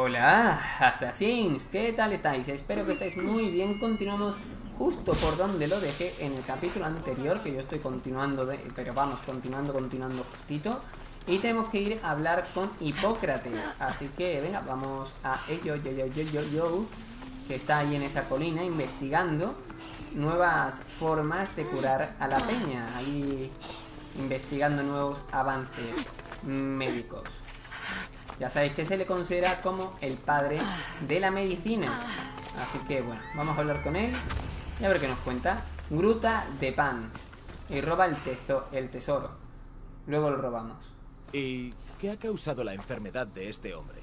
Hola, Assassins, ¿qué tal estáis? Espero que estáis muy bien. Continuamos justo por donde lo dejé en el capítulo anterior, que yo estoy continuando, de, pero vamos, continuando, continuando justito. Y tenemos que ir a hablar con Hipócrates. Así que, venga, vamos a ello, yo, yo, yo, yo, yo, que está ahí en esa colina investigando nuevas formas de curar a la peña. Ahí investigando nuevos avances médicos. Ya sabéis que se le considera como el padre de la medicina. Así que bueno, vamos a hablar con él y a ver qué nos cuenta. Gruta de pan. Y roba el, teso el tesoro. Luego lo robamos. ¿Y qué ha causado la enfermedad de este hombre?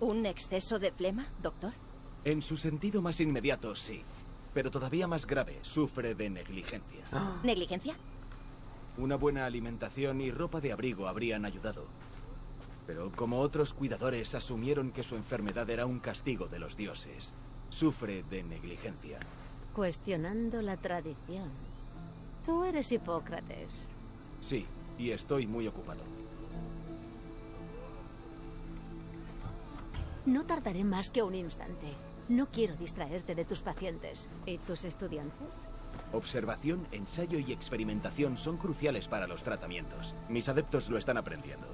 ¿Un exceso de flema, doctor? En su sentido más inmediato, sí. Pero todavía más grave, sufre de negligencia. ¿Negligencia? Una buena alimentación y ropa de abrigo habrían ayudado. Pero como otros cuidadores asumieron que su enfermedad era un castigo de los dioses, sufre de negligencia. Cuestionando la tradición. Tú eres Hipócrates. Sí, y estoy muy ocupado. No tardaré más que un instante. No quiero distraerte de tus pacientes. ¿Y tus estudiantes? Observación, ensayo y experimentación son cruciales para los tratamientos. Mis adeptos lo están aprendiendo.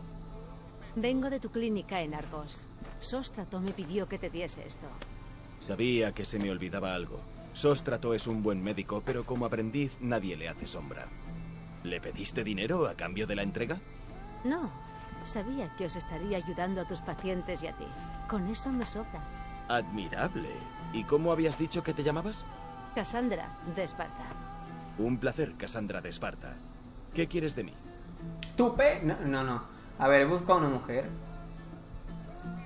Vengo de tu clínica en Argos. Sóstrato me pidió que te diese esto. Sabía que se me olvidaba algo. Sóstrato es un buen médico, pero como aprendiz nadie le hace sombra. ¿Le pediste dinero a cambio de la entrega? No. Sabía que os estaría ayudando a tus pacientes y a ti. Con eso me sobra. Admirable. ¿Y cómo habías dicho que te llamabas? Cassandra, de Esparta. Un placer, Cassandra de Esparta. ¿Qué quieres de mí? ¿Tupe? No, no, no. A ver, busca una mujer.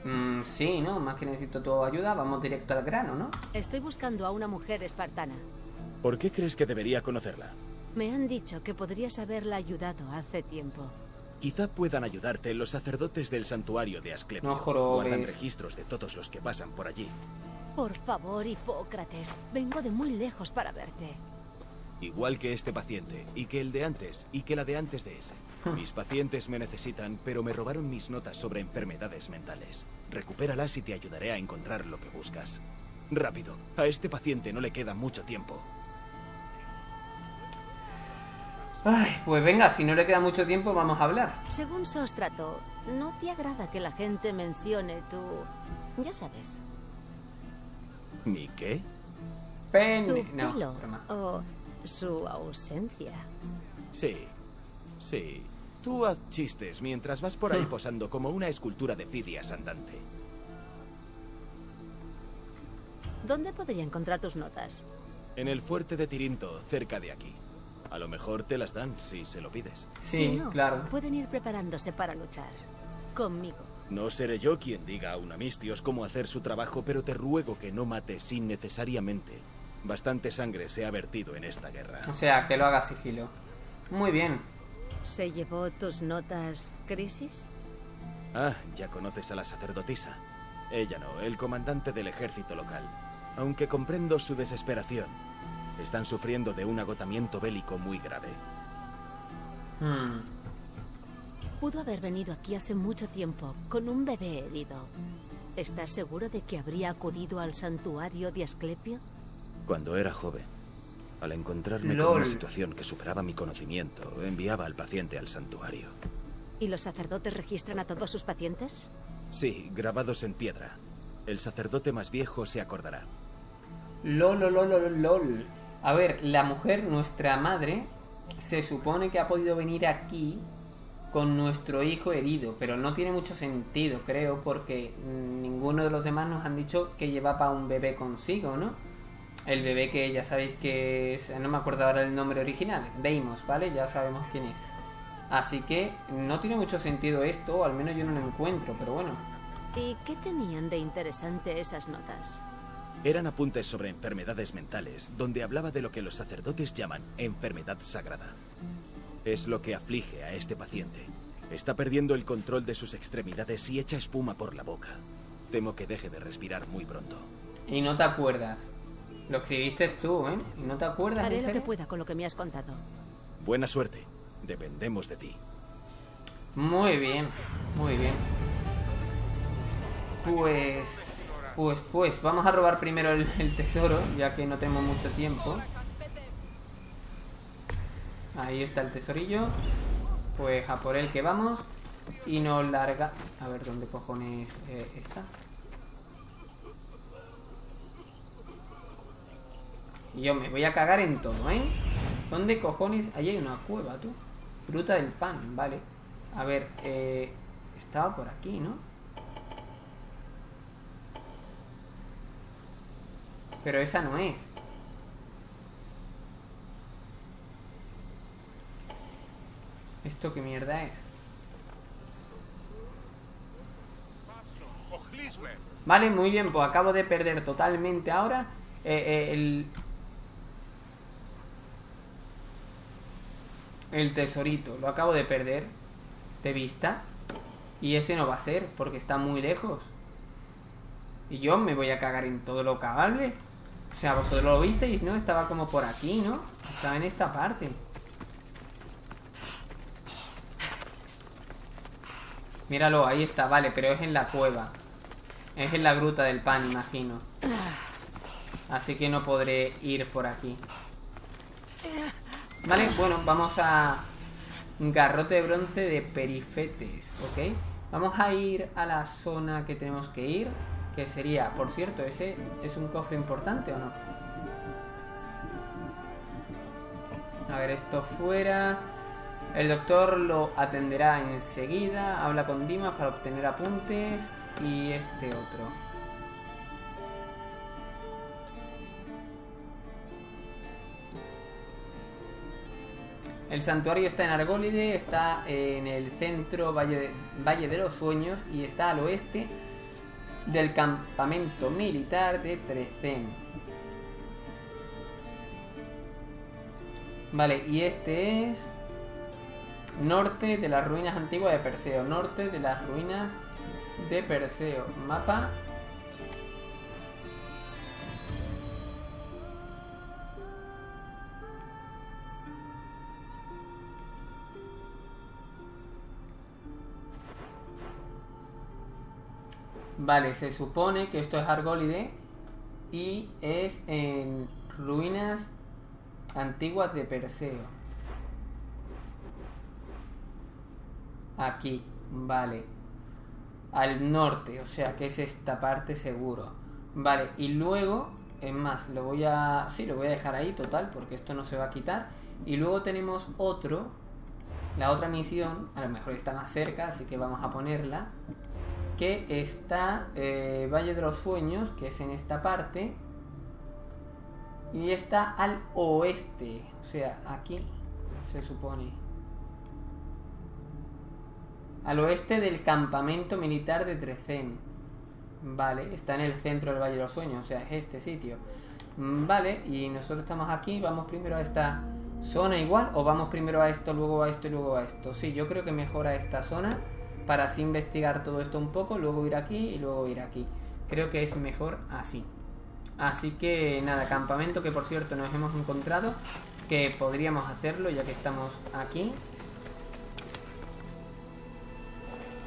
Mm, sí, ¿no? Más que necesito tu ayuda, vamos directo al grano, ¿no? Estoy buscando a una mujer espartana. ¿Por qué crees que debería conocerla? Me han dicho que podrías haberla ayudado hace tiempo. Quizá puedan ayudarte los sacerdotes del santuario de Asclepio. No jorobes. Guardan registros de todos los que pasan por allí. Por favor, Hipócrates, vengo de muy lejos para verte. Igual que este paciente, y que el de antes, y que la de antes de ese. Mis pacientes me necesitan, pero me robaron mis notas sobre enfermedades mentales. Recupéralas y te ayudaré a encontrar lo que buscas. Rápido, a este paciente no le queda mucho tiempo. Ay, pues venga, si no le queda mucho tiempo, vamos a hablar. Según Sóstrato, ¿no te agrada que la gente mencione tu... ya sabes, ¿Mi qué? tu. No, pelo broma. o su ausencia? Sí, sí. Tú haz chistes mientras vas por ahí posando como una escultura de Fidias andante. ¿Dónde podría encontrar tus notas? En el fuerte de Tirinto, cerca de aquí. A lo mejor te las dan si se lo pides. Sí, Si no, claro. Pueden ir preparándose para luchar. Conmigo. No seré yo quien diga a un amistios cómo hacer su trabajo, pero te ruego que no mates innecesariamente. Bastante sangre se ha vertido en esta guerra. O sea, que lo haga sigilo. Muy bien. ¿Se llevó tus notas Crisis? Ah, ya conoces a la sacerdotisa. Ella no, el comandante del ejército local. Aunque comprendo su desesperación. Están sufriendo de un agotamiento bélico muy grave. Hmm. Pudo haber venido aquí hace mucho tiempo, con un bebé herido. ¿Estás seguro de que habría acudido al santuario de Asclepio? Cuando era joven, al encontrarme Lol. con una situación que superaba mi conocimiento, enviaba al paciente al santuario. ¿Y los sacerdotes registran a todos sus pacientes? Sí, grabados en piedra. El sacerdote más viejo se acordará. LOL, lol, lol, lol, lol. A ver, la mujer, nuestra madre, se supone que ha podido venir aquí con nuestro hijo herido, pero no tiene mucho sentido, creo, porque ninguno de los demás nos han dicho que llevaba un bebé consigo, ¿no? El bebé que ya sabéis que es, no me acuerdo ahora el nombre original, Deimos, ¿vale? Ya sabemos quién es. Así que no tiene mucho sentido esto, o al menos yo no lo encuentro, pero bueno. ¿Y qué tenían de interesante esas notas? Eran apuntes sobre enfermedades mentales, donde hablaba de lo que los sacerdotes llaman enfermedad sagrada. Es lo que aflige a este paciente. Está perdiendo el control de sus extremidades y echa espuma por la boca. Temo que deje de respirar muy pronto. Y no te acuerdas. Lo escribiste tú, ¿eh? Y no te acuerdas Haré en lo que pueda con lo que me has contado. Buena suerte. Dependemos de ti. Muy bien, muy bien. Pues... Pues, pues, vamos a robar primero el, el tesoro, ya que no tenemos mucho tiempo. Ahí está el tesorillo. Pues a por él que vamos. Y nos larga... A ver, ¿dónde cojones eh, está? Y yo me voy a cagar en todo, ¿eh? ¿Dónde cojones? Ahí hay una cueva, tú. Fruta del pan, vale. A ver, eh... Estaba por aquí, ¿no? Pero esa no es. ¿Esto qué mierda es? Vale, muy bien, pues acabo de perder totalmente ahora eh, eh, el... El tesorito, lo acabo de perder de vista. Y ese no va a ser, porque está muy lejos. Y yo me voy a cagar en todo lo cagable. O sea, vosotros lo visteis, ¿no? Estaba como por aquí, ¿no? Estaba en esta parte. Míralo, ahí está, vale, pero es en la cueva. Es en la gruta del pan, imagino. Así que no podré ir por aquí. Vale, bueno, vamos a... Garrote de bronce de perifetes, ¿ok? Vamos a ir a la zona que tenemos que ir. Que sería, por cierto, ese es un cofre importante o no? A ver, esto fuera... El doctor lo atenderá enseguida, habla con Dimas para obtener apuntes y este otro. El santuario está en Argólide, está en el centro Valle de, Valle de los Sueños y está al oeste del campamento militar de Trecén. Vale, y este es norte de las ruinas antiguas de Perseo. Norte de las ruinas de Perseo. Mapa. Vale, se supone que esto es Argólide y es en ruinas antiguas de Perseo. Aquí, vale. Al norte, o sea que es esta parte seguro. Vale, y luego, es más, lo voy a... Sí, lo voy a dejar ahí, total, porque esto no se va a quitar. Y luego tenemos otro, la otra misión, a lo mejor está más cerca, así que vamos a ponerla. Que está eh, Valle de los Sueños, que es en esta parte. Y está al oeste, o sea, aquí se supone al oeste del campamento militar de Trecén. Vale, está en el centro del Valle de los Sueños, o sea, es este sitio. Mm, vale, y nosotros estamos aquí, vamos primero a esta zona igual, o vamos primero a esto, luego a esto y luego a esto. Sí, yo creo que mejor a esta zona para así investigar todo esto un poco, luego ir aquí y luego ir aquí. Creo que es mejor así. Así que nada, campamento que por cierto nos hemos encontrado, que podríamos hacerlo ya que estamos aquí.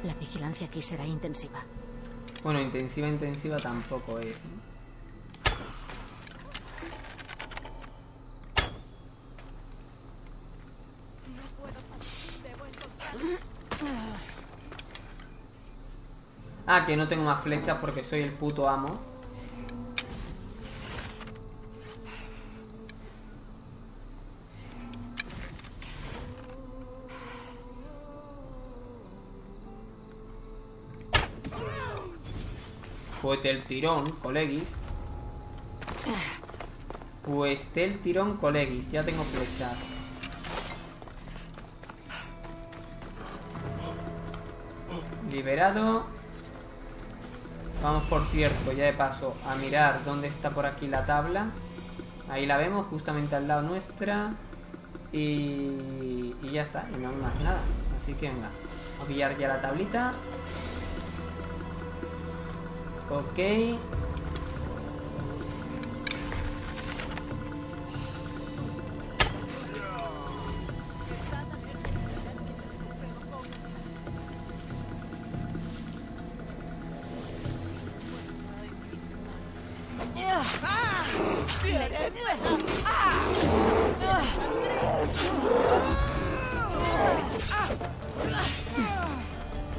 La vigilancia aquí será intensiva. Bueno, intensiva, intensiva tampoco es. ¿eh? Ah, que no tengo más flechas porque soy el puto amo. Pues del tirón, colegis. Pues del tirón, colegis. Ya tengo flechas. Liberado. Vamos, por cierto, ya de paso, a mirar dónde está por aquí la tabla. Ahí la vemos, justamente al lado nuestra. Y, y ya está, y no hay más nada. Así que venga, a pillar ya la tablita. Ok.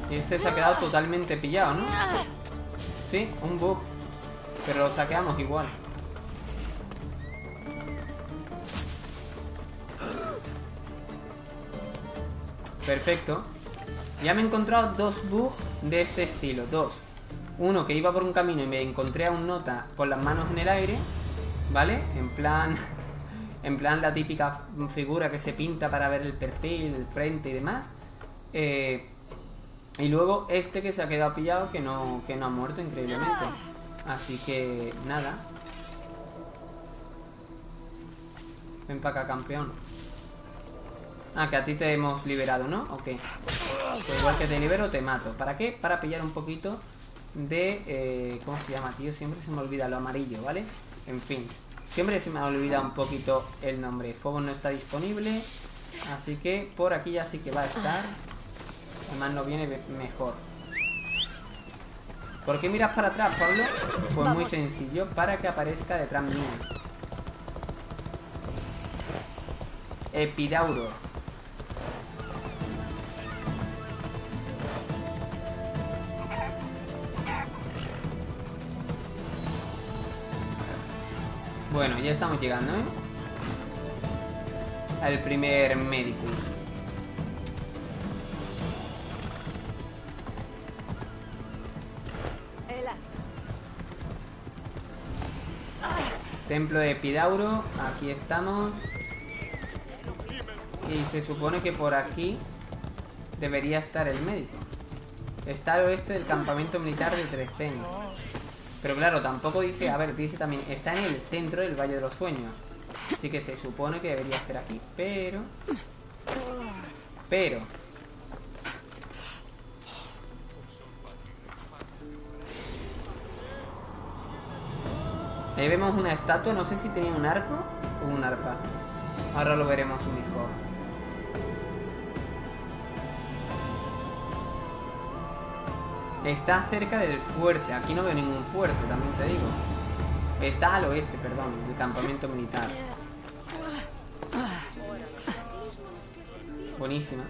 Y este se ha quedado totalmente pillado, ¿no? Sí, un bug. Pero lo saqueamos igual. Perfecto. Ya me he encontrado dos bugs de este estilo. Dos. Uno que iba por un camino y me encontré a un nota con las manos en el aire. ¿Vale? En plan... En plan la típica figura que se pinta para ver el perfil, el frente y demás. Eh, y luego este que se ha quedado pillado que no, que no ha muerto increíblemente. Así que nada. Ven para acá, campeón. Ah, que a ti te hemos liberado, ¿no? Ok. Pues igual que te libero, te mato. ¿Para qué? Para pillar un poquito de... Eh, ¿Cómo se llama, tío? Siempre se me olvida lo amarillo, ¿vale? En fin. Siempre se me ha olvidado un poquito el nombre. Fuego no está disponible. Así que por aquí ya sí que va a estar. Además no viene mejor. ¿Por qué miras para atrás, Pablo? Pues muy sencillo, para que aparezca detrás mío. Epidauro. Bueno, ya estamos llegando, ¿eh? Al primer. Ela. Templo de Epidauro, aquí estamos. Y se supone que por aquí debería estar el médico. Está al oeste del campamento militar de Treceno. Pero claro, tampoco dice, a ver, dice también, está en el centro del Valle de los Sueños. Así que se supone que debería ser aquí. Pero... Pero... Ahí vemos una estatua, no sé si tenía un arco o un arpa. Ahora lo veremos mejor. Está cerca del fuerte. Aquí no veo ningún fuerte, también te digo. Está al oeste, perdón, del campamento militar. Buenísima.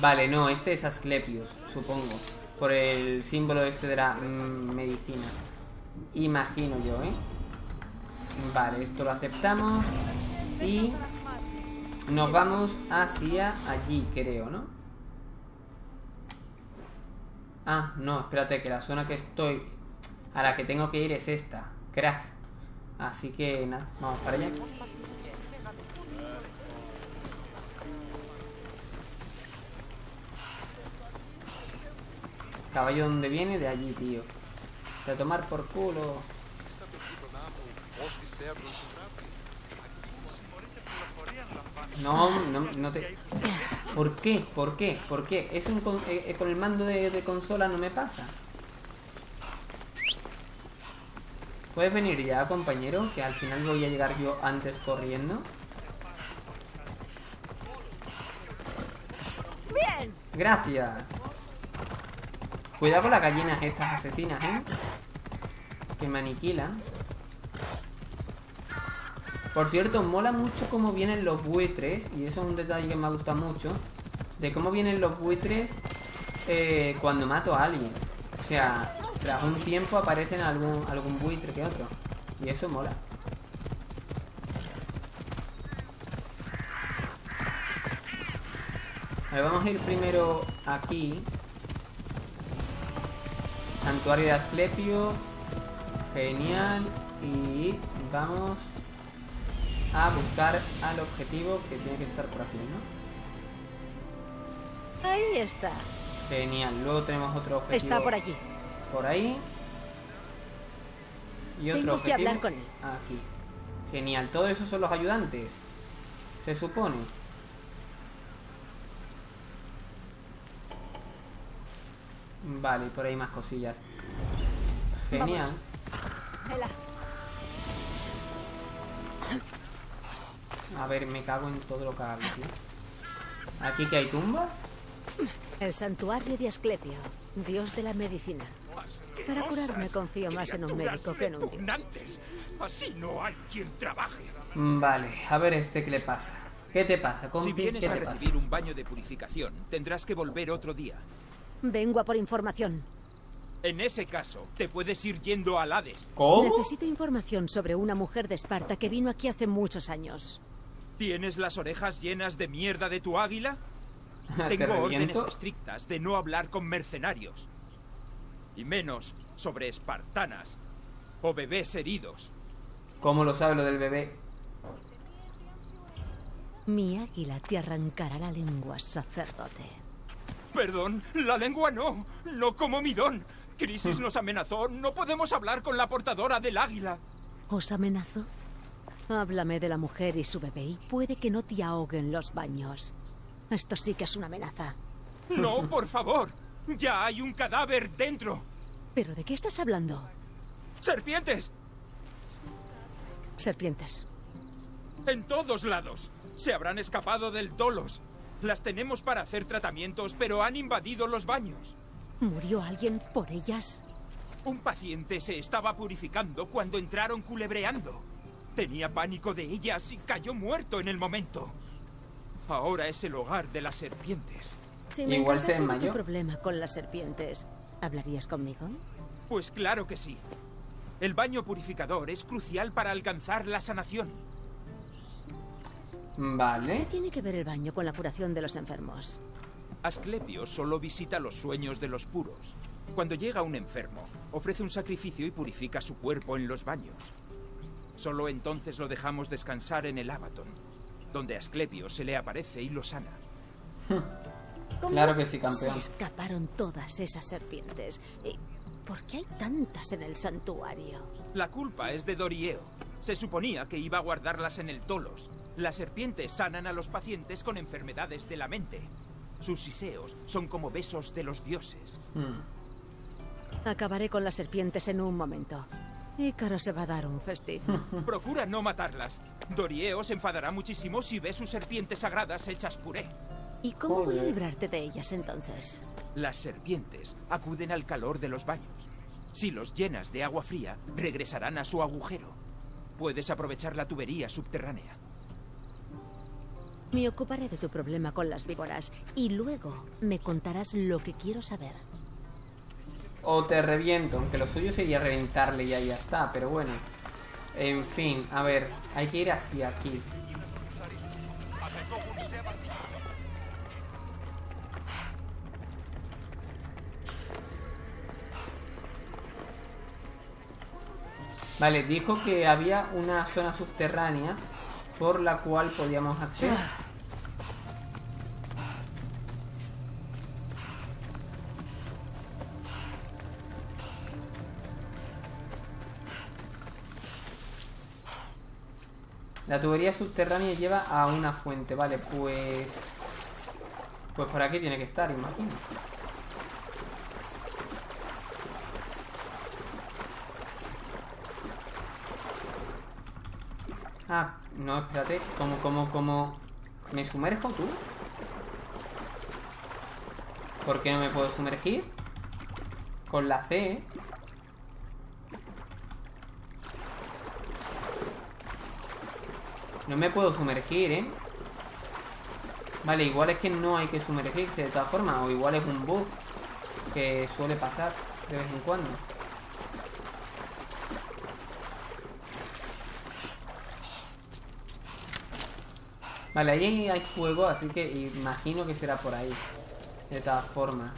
Vale, no, este es Asclepius, supongo. Por el símbolo este de la mm, medicina. Imagino yo, ¿eh? Vale, esto lo aceptamos. Y nos vamos hacia allí, creo, ¿no? Ah, no, espérate, que la zona que estoy... A la que tengo que ir es esta. Crack. Así que nada, vamos para allá. Caballo donde viene, de allí, tío. De tomar por culo. No, no, no te... ¿Por qué? ¿Por qué? ¿Por qué? Es un con, eh, eh, con el mando de, de consola no me pasa. ¿Puedes venir ya, compañero? Que al final voy a llegar yo antes corriendo. Bien. Gracias. Cuidado con las gallinas estas asesinas, ¿eh? Que me aniquilan. Por cierto, mola mucho cómo vienen los buitres. Y eso es un detalle que me gusta mucho. De cómo vienen los buitres eh, cuando mato a alguien. O sea, tras un tiempo aparecen algún, algún buitre que otro. Y eso mola. A ver, vamos a ir primero aquí. Santuario de Asclepio. Genial. Y vamos a buscar al objetivo que tiene que estar por aquí, ¿no? Ahí está. Genial. Luego tenemos otro objetivo. Está por aquí. Por ahí. Y otro Tengo que objetivo. hablar con él. Aquí. Genial. Todo eso son los ayudantes. Se supone. Vale, por ahí más cosillas. Genial. A ver, me cago en todo lo que hay, tío. ¿Aquí que hay tumbas? El santuario de Asclepio, dios de la medicina. Para curarme confío más en un médico que en un dios. Así no hay quien trabaje. Vale, a ver este qué le pasa. ¿Qué te pasa, compi? Si vienes ¿Qué a pasa? recibir un baño de purificación, tendrás que volver otro día. Vengo a por información. En ese caso, te puedes ir yendo al Hades. ¿Cómo? Necesito información sobre una mujer de Esparta que vino aquí hace muchos años. ¿Tienes las orejas llenas de mierda de tu águila? ¿Te Tengo órdenes estrictas de no hablar con mercenarios. Y menos sobre espartanas o bebés heridos. ¿Cómo lo sabe lo del bebé? Mi águila te arrancará la lengua, sacerdote. Perdón, la lengua no, no como mi don. Crisis nos amenazó, no podemos hablar con la portadora del águila. ¿Os amenazó? Háblame de la mujer y su bebé y puede que no te ahoguen los baños. Esto sí que es una amenaza. No, por favor, ya hay un cadáver dentro. ¿Pero de qué estás hablando? ¡Serpientes! Serpientes. En todos lados. Se habrán escapado del Dolos. Las tenemos para hacer tratamientos, pero han invadido los baños. ¿Murió alguien por ellas? Un paciente se estaba purificando cuando entraron culebreando. Tenía pánico de ellas y cayó muerto en el momento. Ahora es el hogar de las serpientes. Si me Igual se tu problema con las serpientes, ¿hablarías conmigo? Pues claro que sí. El baño purificador es crucial para alcanzar la sanación. ¿Qué Vale. tiene que ver el baño con la curación de los enfermos? Asclepio solo visita los sueños de los puros. Cuando llega un enfermo, ofrece un sacrificio y purifica su cuerpo en los baños. Solo entonces lo dejamos descansar en el Abaton, donde Asclepio se le aparece y lo sana. ¿Cómo Claro que sí, Se campeón. escaparon todas esas serpientes. ¿Y por qué hay tantas en el santuario? La culpa es de Dorieo. Se suponía que iba a guardarlas en el Tolos. Las serpientes sanan a los pacientes con enfermedades de la mente. Sus siseos son como besos de los dioses. Hmm. Acabaré con las serpientes en un momento. Ícaro se va a dar un festín. Procura no matarlas. Dorieo se enfadará muchísimo si ve sus serpientes sagradas hechas puré. ¿Y cómo voy a librarte de ellas entonces? Las serpientes acuden al calor de los baños. Si los llenas de agua fría, regresarán a su agujero. Puedes aprovechar la tubería subterránea. Me ocuparé de tu problema con las víboras y luego me contarás lo que quiero saber. O te reviento, aunque lo suyo sería reventarle y ya ya está, pero bueno. En fin, a ver, hay que ir hacia aquí. Vale, dijo que había una zona subterránea por la cual podíamos acceder. La tubería subterránea lleva a una fuente, vale, pues... Pues por aquí tiene que estar, imagino. Ah, no, espérate, ¿cómo, cómo, cómo... ¿Me sumerjo tú? ¿Por qué no me puedo sumergir? Con la C, No me puedo sumergir, ¿eh? Vale, igual es que no hay que sumergirse de todas formas. O igual es un bug que suele pasar de vez en cuando. Vale, ahí hay fuego, así que imagino que será por ahí. De todas formas.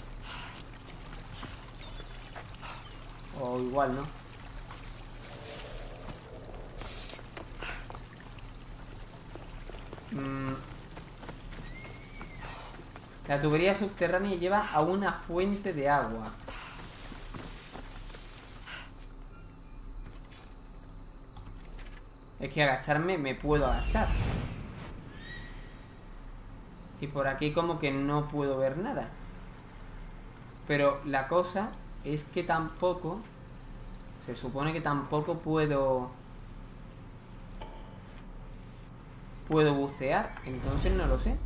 O igual, ¿no? La tubería subterránea lleva a una fuente de agua. Es que agacharme me puedo agachar. Y por aquí como que no puedo ver nada. Pero la cosa es que tampoco... Se supone que tampoco puedo... Puedo bucear. Entonces no lo sé.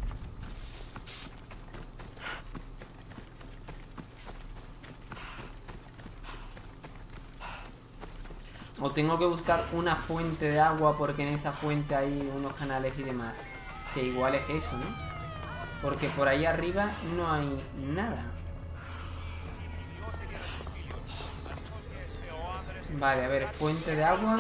O tengo que buscar una fuente de agua porque en esa fuente hay unos canales y demás. Que igual es eso, ¿no? Porque por ahí arriba no hay nada. Vale, a ver, fuente de agua.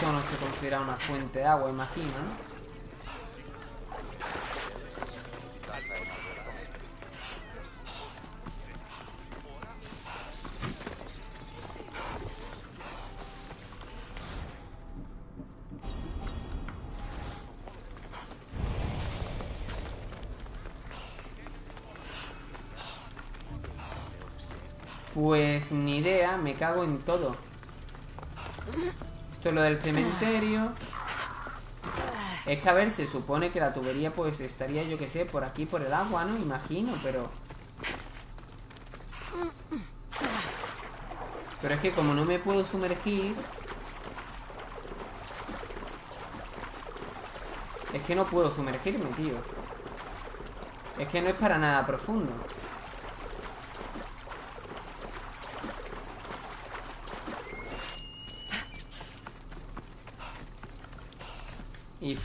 Esto no se considera una fuente de agua, imagino, ¿no? Pues ni idea, me cago en todo. Esto es lo del cementerio. Es que a ver, se supone que la tubería pues estaría, yo que sé, por aquí, por el agua, ¿no? Imagino, pero... Pero es que como no me puedo sumergir... Es que no puedo sumergirme, tío. Es que no es para nada profundo.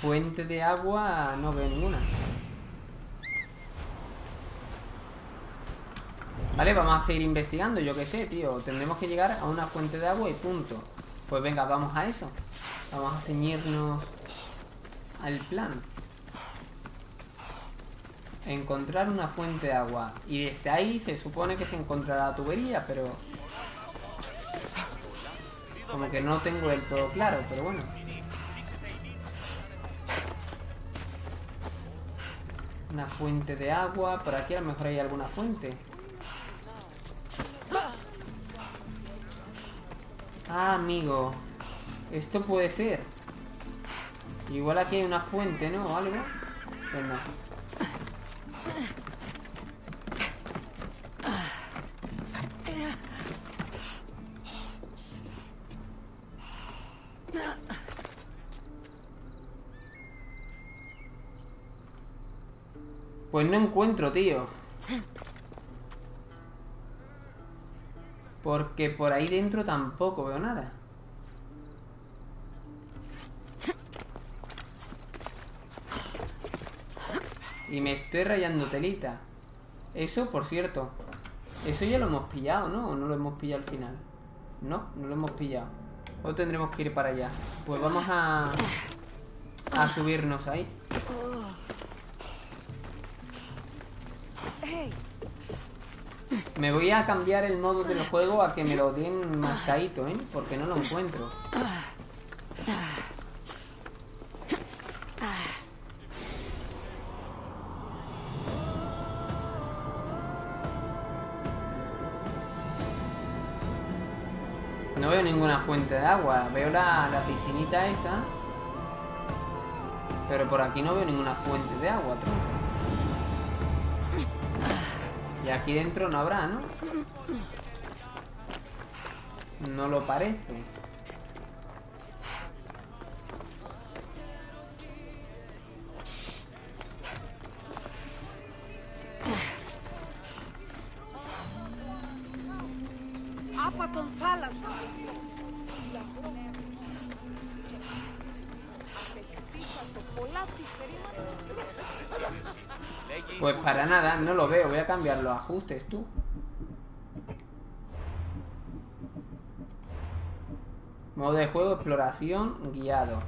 Fuente de agua no veo ninguna. Vale, vamos a seguir investigando, yo qué sé, tío. Tendremos que llegar a una fuente de agua y punto. Pues venga, vamos a eso. Vamos a ceñirnos al plan. Encontrar una fuente de agua. Y desde ahí se supone que se encontrará la tubería, pero... Como que no tengo el todo claro, pero bueno. Una fuente de agua. Por aquí a lo mejor hay alguna fuente. Ah, amigo. Esto puede ser. Igual aquí hay una fuente, ¿no? O algo. Pues no encuentro, tío. Porque por ahí dentro tampoco veo nada. Y me estoy rayando telita. Eso, por cierto. Eso ya lo hemos pillado, ¿no? ¿O no lo hemos pillado al final? No, no lo hemos pillado. O tendremos que ir para allá. Pues vamos a... A subirnos ahí. Me voy a cambiar el modo del juego a que me lo den mascadito, ¿eh? Porque no lo encuentro. No veo ninguna fuente de agua. Veo la, la piscinita esa. Pero por aquí no veo ninguna fuente de agua, tronco. Y aquí dentro no habrá, ¿no? No lo parece. Cambiar los ajustes, tú. Modo de juego, exploración, guiado.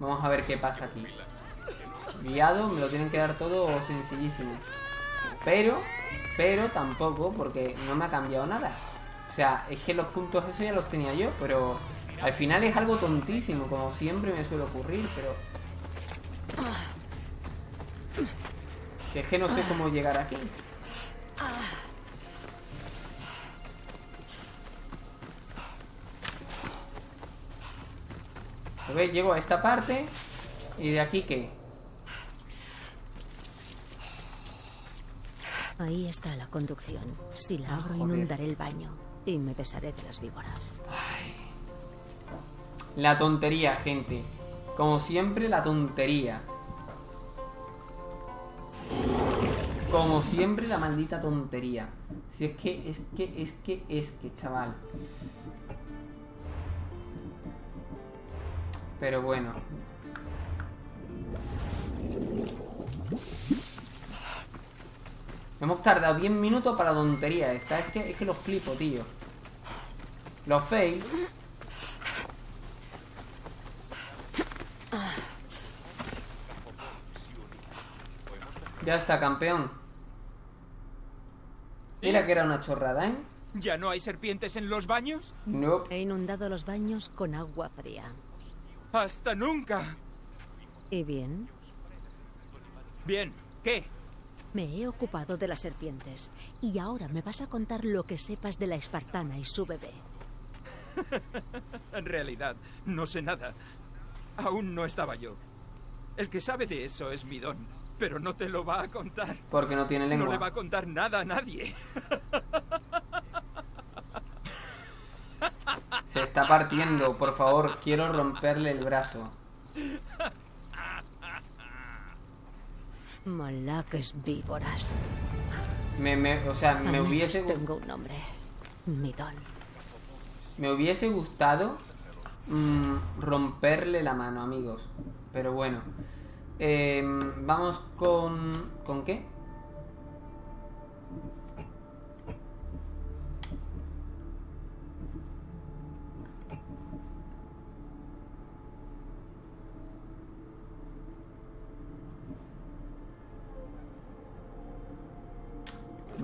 Vamos a ver qué pasa aquí. Guiado, me lo tienen que dar todo sencillísimo. Pero, pero tampoco, porque no me ha cambiado nada. O sea, es que los puntos esos ya los tenía yo, pero al final es algo tontísimo, como siempre me suele ocurrir, pero... Es que no sé cómo llegar aquí. ¿Veis? Llego a esta parte y de aquí qué? Ahí está la conducción. Si la Ah, abro, joder. inundaré el baño y me desharé de las víboras. La tontería, gente. Como siempre, la tontería. Como siempre, la maldita tontería. Si es que, es que, es que, es que, chaval. Pero bueno. Hemos tardado 10 minutos para la tontería esta. Es que, es que los flipo, tío. Los fails. Ya está, campeón. Mira que era una chorrada, ¿eh? ¿Ya no hay serpientes en los baños? Nope. He inundado los baños con agua fría. ¡Hasta nunca! ¿Y bien? Bien, ¿qué? Me he ocupado de las serpientes. Y ahora me vas a contar lo que sepas de la espartana y su bebé. En realidad, no sé nada. Aún no estaba yo. El que sabe de eso es mi don, pero no te lo va a contar. Porque no tiene No le va lengua. a contar nada a nadie. Se está partiendo, por favor, quiero romperle el brazo. Malaques víboras. Me, me- o sea, me hubiese, tengo un nombre. Mi don. me hubiese gustado mm, romperle la mano, amigos. Pero bueno. Em, vamos con... ¿Con qué?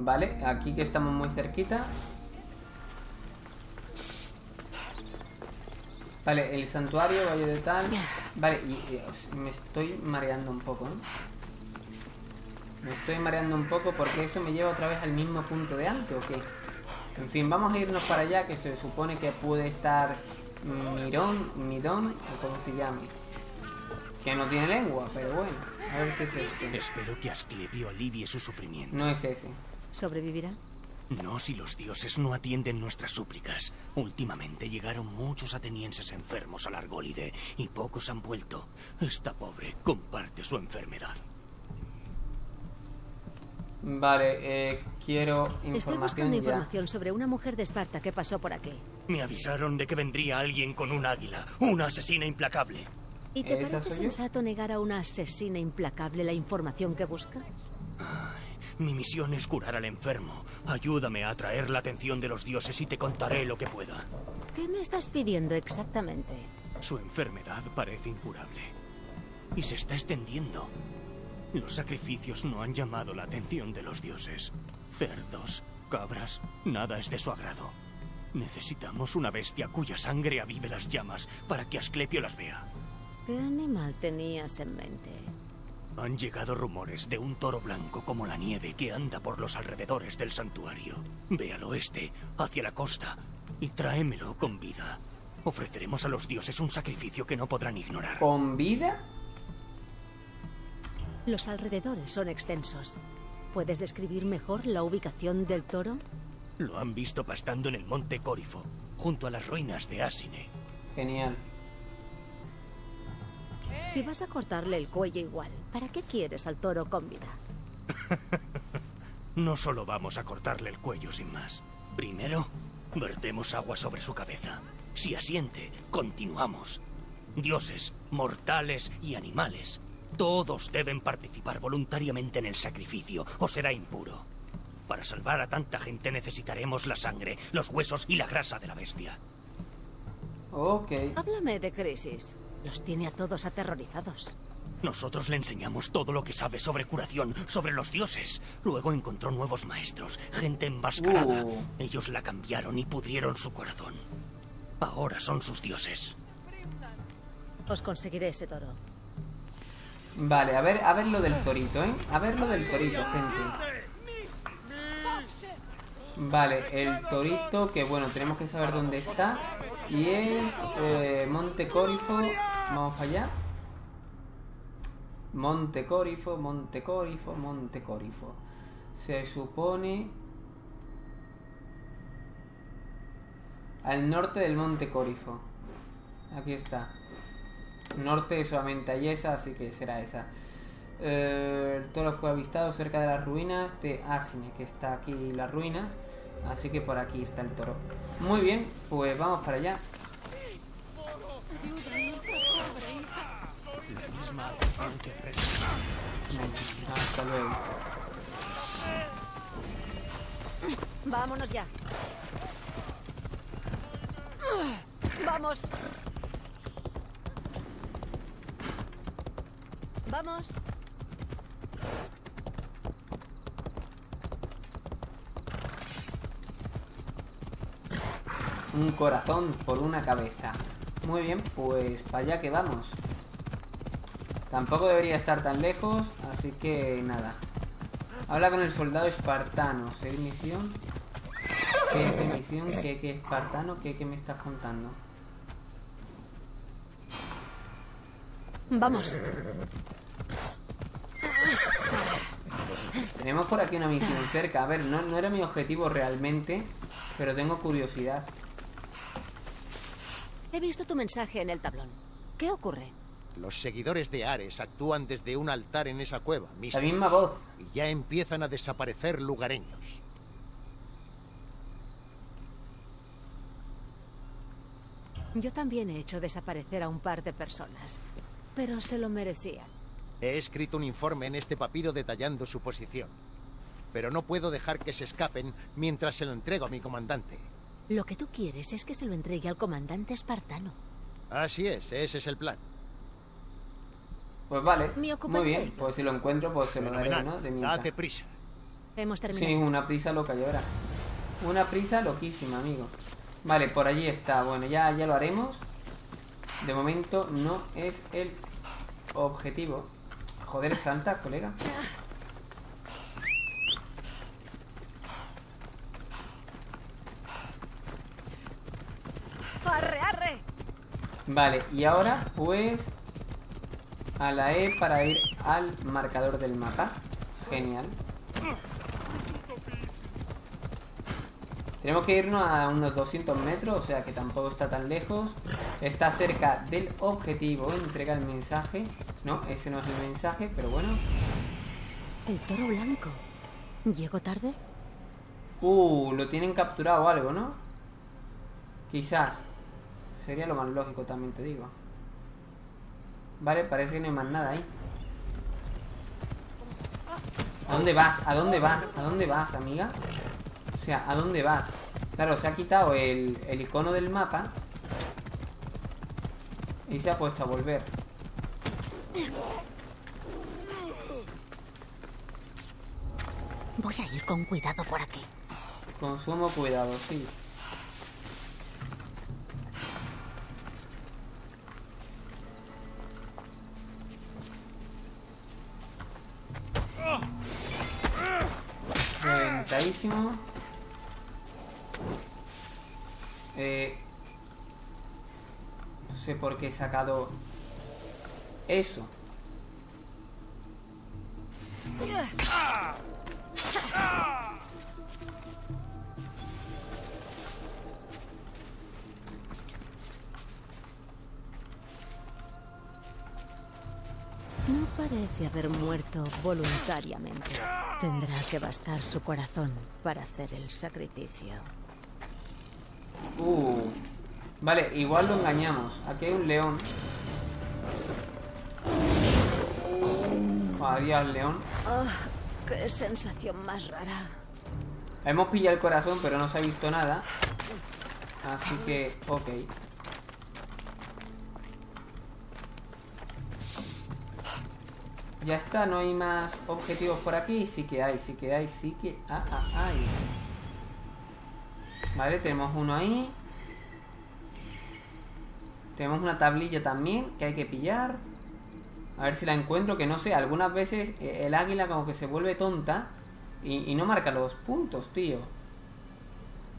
Vale, aquí que estamos muy cerquita. Vale, el santuario, valle de tal. Vale, y, y, me estoy mareando un poco, ¿eh? Me estoy mareando un poco porque eso me lleva otra vez al mismo punto de antes, ¿o qué? En fin, vamos a irnos para allá, que se supone que puede estar Mirón, Midón, o como se llame. Que no tiene lengua, pero bueno. A ver si es este. Espero que Asclepio alivie su sufrimiento. No es ese. ¿Sobrevivirá? No si los dioses no atienden nuestras súplicas. Últimamente llegaron muchos atenienses enfermos al Argólide y pocos han vuelto. Esta pobre comparte su enfermedad. Vale, eh, quiero Estoy información buscando ya. información sobre una mujer de Esparta que pasó por aquí. Me avisaron de que vendría alguien con un águila, una asesina implacable. ¿Y te ¿Esa parece sensato negar a una asesina implacable la información que busca? Mi misión es curar al enfermo. Ayúdame a atraer la atención de los dioses y te contaré lo que pueda. ¿Qué me estás pidiendo exactamente? Su enfermedad parece incurable. Y se está extendiendo. Los sacrificios no han llamado la atención de los dioses. Cerdos, cabras, nada es de su agrado. Necesitamos una bestia cuya sangre avive las llamas para que Asclepio las vea. ¿Qué animal tenías en mente? Han llegado rumores de un toro blanco como la nieve que anda por los alrededores del santuario. Ve al oeste, hacia la costa, y tráemelo con vida. Ofreceremos a los dioses un sacrificio que no podrán ignorar. ¿Con vida? Los alrededores son extensos. ¿Puedes describir mejor la ubicación del toro? Lo han visto pastando en el monte Córifo, junto a las ruinas de Asine. Genial. Si vas a cortarle el cuello igual, ¿para qué quieres al toro con vida? No solo vamos a cortarle el cuello sin más. Primero, vertemos agua sobre su cabeza. Si asiente, continuamos. Dioses, mortales y animales, todos deben participar voluntariamente en el sacrificio o será impuro. Para salvar a tanta gente necesitaremos la sangre, los huesos y la grasa de la bestia. Ok. Háblame de Crisis. Los tiene a todos aterrorizados. Nosotros le enseñamos todo lo que sabe sobre curación, sobre los dioses. Luego encontró nuevos maestros, gente enmascarada. Uh. Ellos la cambiaron y pudrieron su corazón. Ahora son sus dioses. Os conseguiré ese toro. Vale, a ver, a ver lo del torito, ¿eh? A ver lo del torito, gente. Vale, el torito, que bueno, tenemos que saber dónde está. Y es eh, Monte Corifo. Vamos para allá. Monte Corifo, Monte Corifo, Monte Corifo. Se supone... Al norte del Monte Corifo. Aquí está. Norte solamente hay esa, así que será esa. Eh, el toro fue avistado cerca de las ruinas de Asine, que está aquí las ruinas. Así que por aquí está el toro. Muy bien, pues vamos para allá. Hasta luego. Vámonos ya. Vamos. Vamos. Un corazón por una cabeza. Muy bien, pues para allá que vamos. Tampoco debería estar tan lejos, así que nada. Habla con el soldado espartano. ¿Seguir misión? ¿Qué, qué misión? ¿Qué, qué espartano? ¿Qué, ¿Qué me estás contando? Vamos. Tenemos por aquí una misión cerca. A ver, no, no era mi objetivo realmente, pero tengo curiosidad. He visto tu mensaje en el tablón. ¿Qué ocurre? Los seguidores de Ares actúan desde un altar en esa cueva, La misma, misma voz. y ya empiezan a desaparecer lugareños. Yo también he hecho desaparecer a un par de personas, pero se lo merecían. He escrito un informe en este papiro detallando su posición. Pero no puedo dejar que se escapen mientras se lo entrego a mi comandante. Lo que tú quieres es que se lo entregue al comandante espartano. Así es, ese es el plan. Pues vale. Muy bien, pues si lo encuentro, pues se lo daré. ¿no? De. Date prisa. Hemos terminado. Sí, una prisa loca, ya verás. Una prisa loquísima, amigo. Vale, por allí está. Bueno, ya, ya lo haremos. De momento no es el objetivo. Joder, es alta, colega. ¡Arre, arre! Vale, y ahora pues a la E para ir al marcador del mapa. Genial. Tenemos que irnos a unos 200 metros, o sea que tampoco está tan lejos. Está cerca del objetivo, entrega el mensaje. No, ese no es el mensaje, pero bueno. El toro blanco. ¿Llego tarde? Uh, lo tienen capturado o algo, ¿no? Quizás. Sería lo más lógico, también te digo. Vale, parece que no hay más nada ahí. ¿A dónde vas? ¿A dónde vas? ¿A dónde vas, amiga? O sea, ¿a dónde vas? Claro, se ha quitado el, el icono del mapa. Y se ha puesto a volver. Voy a ir con cuidado por aquí. Con sumo cuidado, sí. Eh, no sé por qué he sacado eso. No parece haber muerto voluntariamente. Tendrá que bastar su corazón para hacer el sacrificio. Uh. Vale, igual lo engañamos. Aquí hay un león. Adiós, león. Oh, qué sensación más rara. Hemos pillado el corazón, pero no se ha visto nada. Así que, ok. Ya está, no hay más objetivos por aquí. Sí que hay, sí que hay, sí que ah, ah, hay. Vale, tenemos uno ahí. Tenemos una tablilla también que hay que pillar. A ver si la encuentro, que no sé, algunas veces eh, el águila como que se vuelve tonta y, y no marca los puntos, tío.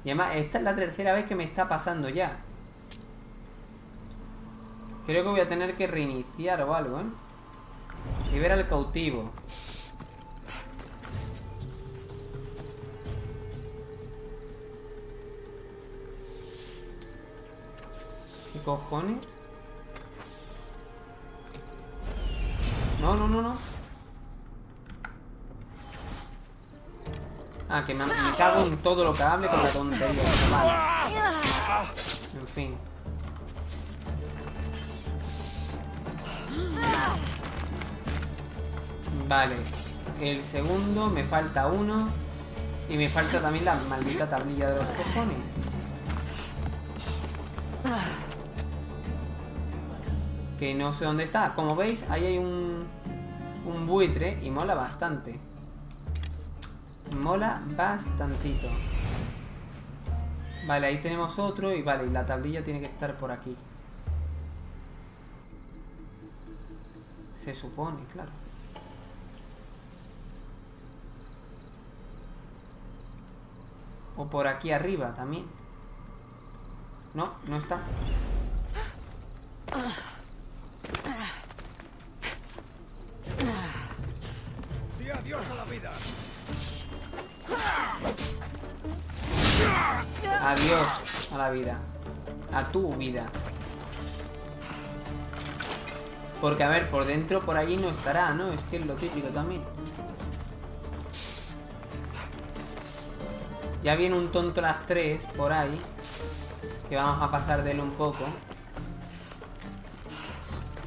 Y además, esta es la tercera vez que me está pasando ya. Creo que voy a tener que reiniciar o algo, ¿eh? Libera al cautivo. ¿Qué cojones? No, no, no, no. Ah, que me, me cago en todo lo que hable con la tontería. Vale. En fin. Vale. El segundo, me falta uno. Y me falta también la maldita tablilla de los cojones. Que no sé dónde está. Como veis, ahí hay un, un buitre y mola bastante. Mola bastantito. Vale, ahí tenemos otro y vale, y la tablilla tiene que estar por aquí. Se supone, claro. O por aquí arriba también. No, no está. ¡Di adiós a la vida! Adiós a la vida. A tu vida. Porque, a ver, por dentro, por allí no estará, ¿no? Es que es lo típico también. Ya viene un tonto las 3 por ahí. Que vamos a pasar de él un poco.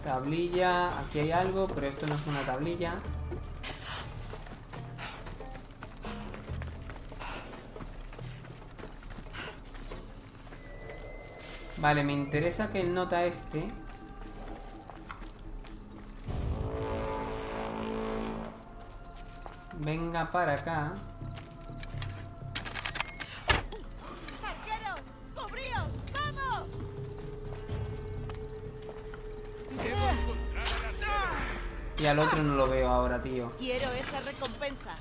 Tablilla. Aquí hay algo, pero esto no es una tablilla. Vale, me interesa que el nota este... Venga para acá. Y al otro no lo veo ahora, tío. Quiero esa recompensa.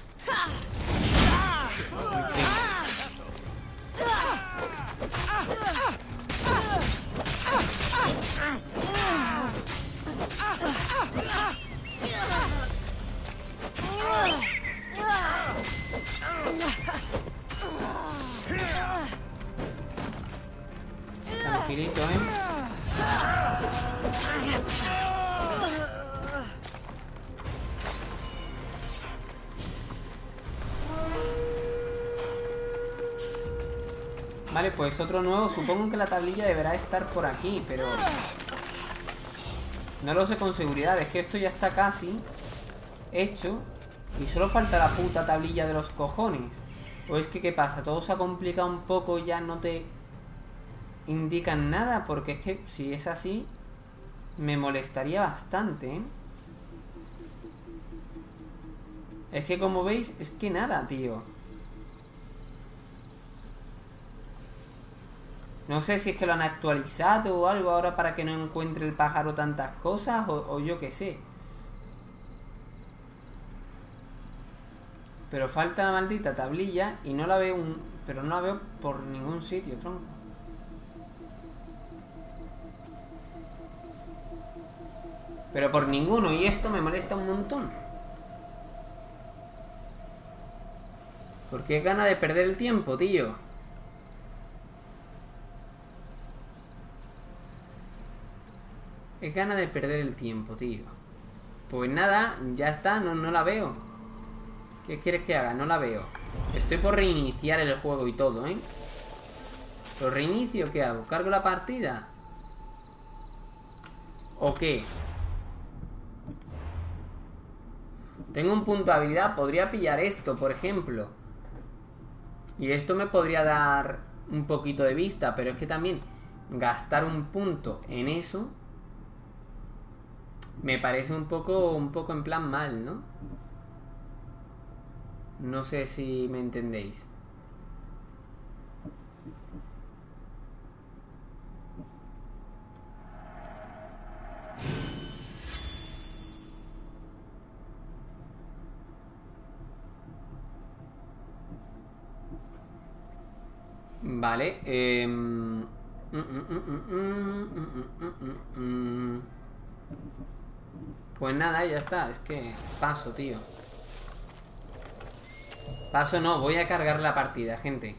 Pues otro nuevo. Supongo que la tablilla deberá estar por aquí, pero... No lo sé con seguridad. Es que esto ya está casi hecho. Y solo falta la puta tablilla de los cojones. ¿O es que qué pasa? Todo se ha complicado un poco y ya no te indican nada. Porque es que si es así, me molestaría bastante, ¿eh? Es que como veis, es que nada, tío. No sé si es que lo han actualizado o algo ahora para que no encuentre el pájaro tantas cosas o, yo qué sé. Pero falta la maldita tablilla y no la veo un... Pero no la veo por ningún sitio, tronco. Pero por ninguno y esto me molesta un montón. Porque gana de perder el tiempo, tío. Es gana de perder el tiempo, tío. Pues nada, ya está, no, no la veo. ¿Qué quieres que haga? No la veo. Estoy por reiniciar el juego y todo, ¿eh? ¿Lo reinicio? ¿Qué hago? ¿Cargo la partida? ¿O qué? Tengo un punto de habilidad, podría pillar esto, por ejemplo. Y esto me podría dar un poquito de vista, pero es que también gastar un punto en eso me parece un poco un poco en plan mal, ¿no? No sé si me entendéis. Vale. Pues nada, ya está. Es que paso, tío. Paso no, voy a cargar la partida, gente.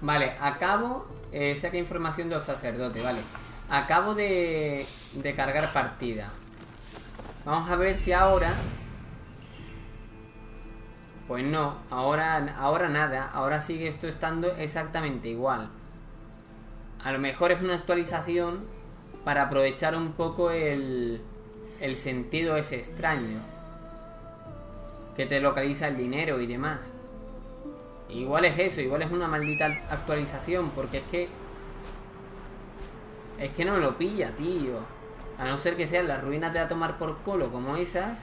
Vale, acabo... Eh, saca información del sacerdote, vale. Acabo de, de cargar partida. Vamos a ver si ahora... Pues no, ahora, ahora nada, ahora sigue esto estando exactamente igual. A lo mejor es una actualización para aprovechar un poco el, el sentido ese extraño. Que te localiza el dinero y demás. Igual es eso, igual es una maldita actualización, porque es que... Es que no lo pilla, tío. A no ser que sean las ruinas de a tomar por culo como esas.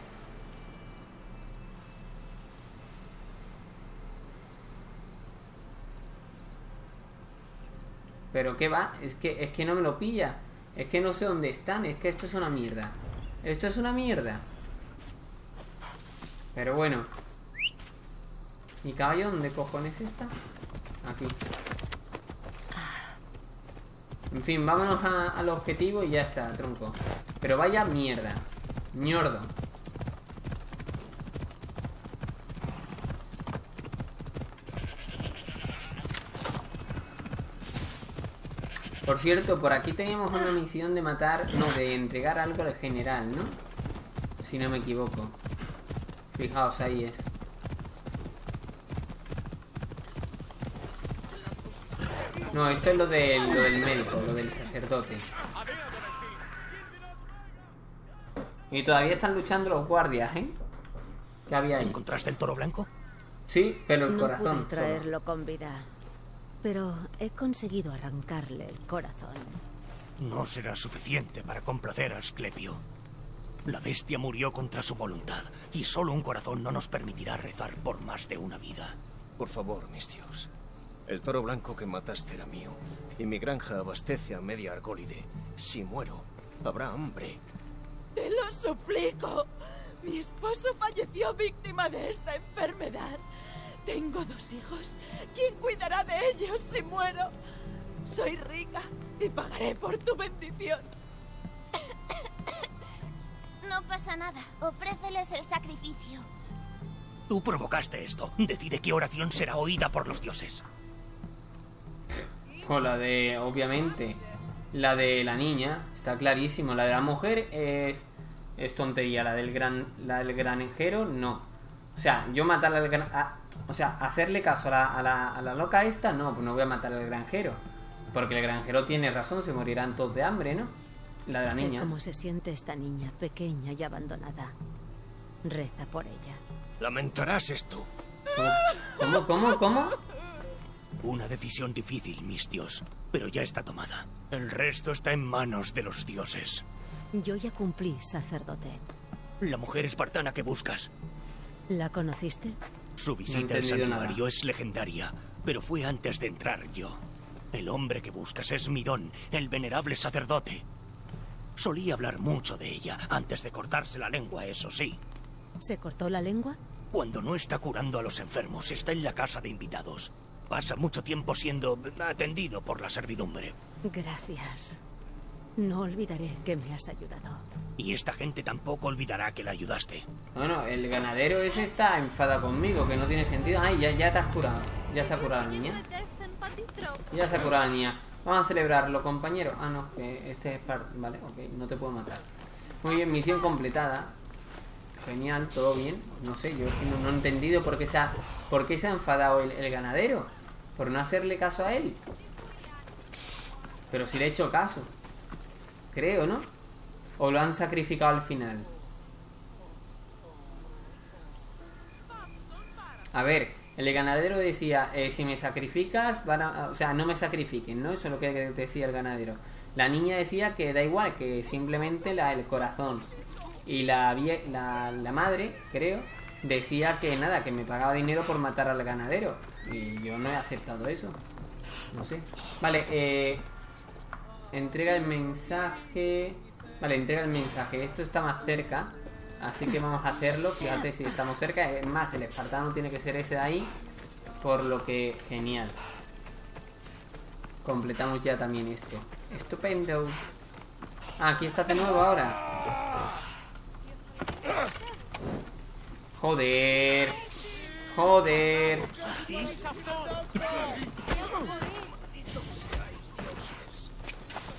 Pero qué va, es que, es que no me lo pilla. Es que no sé dónde están, es que esto es una mierda. Esto es una mierda. Pero bueno. ¿Mi caballo dónde cojones está? Aquí. En fin, vámonos al objetivo y ya está, tronco. Pero vaya mierda. Ñordo. Por cierto, por aquí teníamos una misión de matar, no, de entregar algo al general, ¿no? Si no me equivoco. Fijaos, ahí es. No, esto es lo del, lo del médico, lo del sacerdote. Y todavía están luchando los guardias, ¿eh? ¿Qué había ahí? ¿Encontraste el toro blanco? Sí, pero el no corazón. pude solo. traerlo con vida. Pero he conseguido arrancarle el corazón. No será suficiente para complacer a Asclepio. La bestia murió contra su voluntad, y solo un corazón no nos permitirá rezar por más de una vida. Por favor, mis dios. El toro blanco que mataste era mío, y mi granja abastece a media argólide. Si muero, habrá hambre. Te lo suplico. Mi esposo falleció víctima de esta enfermedad. Tengo dos hijos. ¿Quién cuidará de ellos si muero? Soy rica y pagaré por tu bendición. No pasa nada. Ofréceles el sacrificio. Tú provocaste esto. Decide qué oración será oída por los dioses. O la de, obviamente, la de la niña, está clarísimo. La de la mujer es, es tontería. La del gran, la del granjero, no. O sea, yo matar al gran, a- o sea, hacerle caso a la, a la, a la loca esta, no, pues no voy a matar al granjero. Porque el granjero tiene razón, se morirán todos de hambre, ¿no? La de la sé niña. cómo se siente esta niña, pequeña y abandonada. Reza por ella. Lamentarás esto. ¿Cómo, cómo, cómo? Una decisión difícil, mis dios, pero ya está tomada. El resto está en manos de los dioses. Yo ya cumplí, sacerdote. La mujer espartana que buscas. ¿La conociste? Su visita al santuario nada. es legendaria, pero fue antes de entrar yo. El hombre que buscas es Midón, el venerable sacerdote. Solía hablar mucho de ella, antes de cortarse la lengua, eso sí. ¿Se cortó la lengua? Cuando no está curando a los enfermos, está en la casa de invitados. Pasa mucho tiempo siendo atendido por la servidumbre. Gracias. No olvidaré que me has ayudado. Y esta gente tampoco olvidará que la ayudaste. Bueno, el ganadero ese está enfada conmigo, que no tiene sentido. Ay, ya, ya te has curado. Ya se ha curado la niña. Ya se ha curado la niña. Vamos a celebrarlo, compañero. Ah, no, que este es par... Vale, ok, no te puedo matar. Muy bien, misión completada. Genial, todo bien. No sé, yo no, no he entendido por qué se ha, por qué se ha enfadado el, el ganadero. Por no hacerle caso a él. Pero si le he hecho caso. Creo, ¿no? O lo han sacrificado al final. A ver, el ganadero decía, eh, si me sacrificas, van a- o sea, no me sacrifiquen, ¿no? Eso es lo que decía el ganadero. La niña decía que da igual, que simplemente la, el corazón. Y la, la, la madre, creo, decía que nada, que me pagaba dinero por matar al ganadero. Y yo no he aceptado eso. No sé. Vale, eh, entrega el mensaje. Vale, entrega el mensaje. Esto está más cerca. Así que vamos a hacerlo. Fíjate si estamos cerca. Es más, el espartano tiene que ser ese de ahí. Por lo que, genial. Completamos ya también esto. Estupendo. Ah, aquí está de nuevo ahora. Joder. Joder.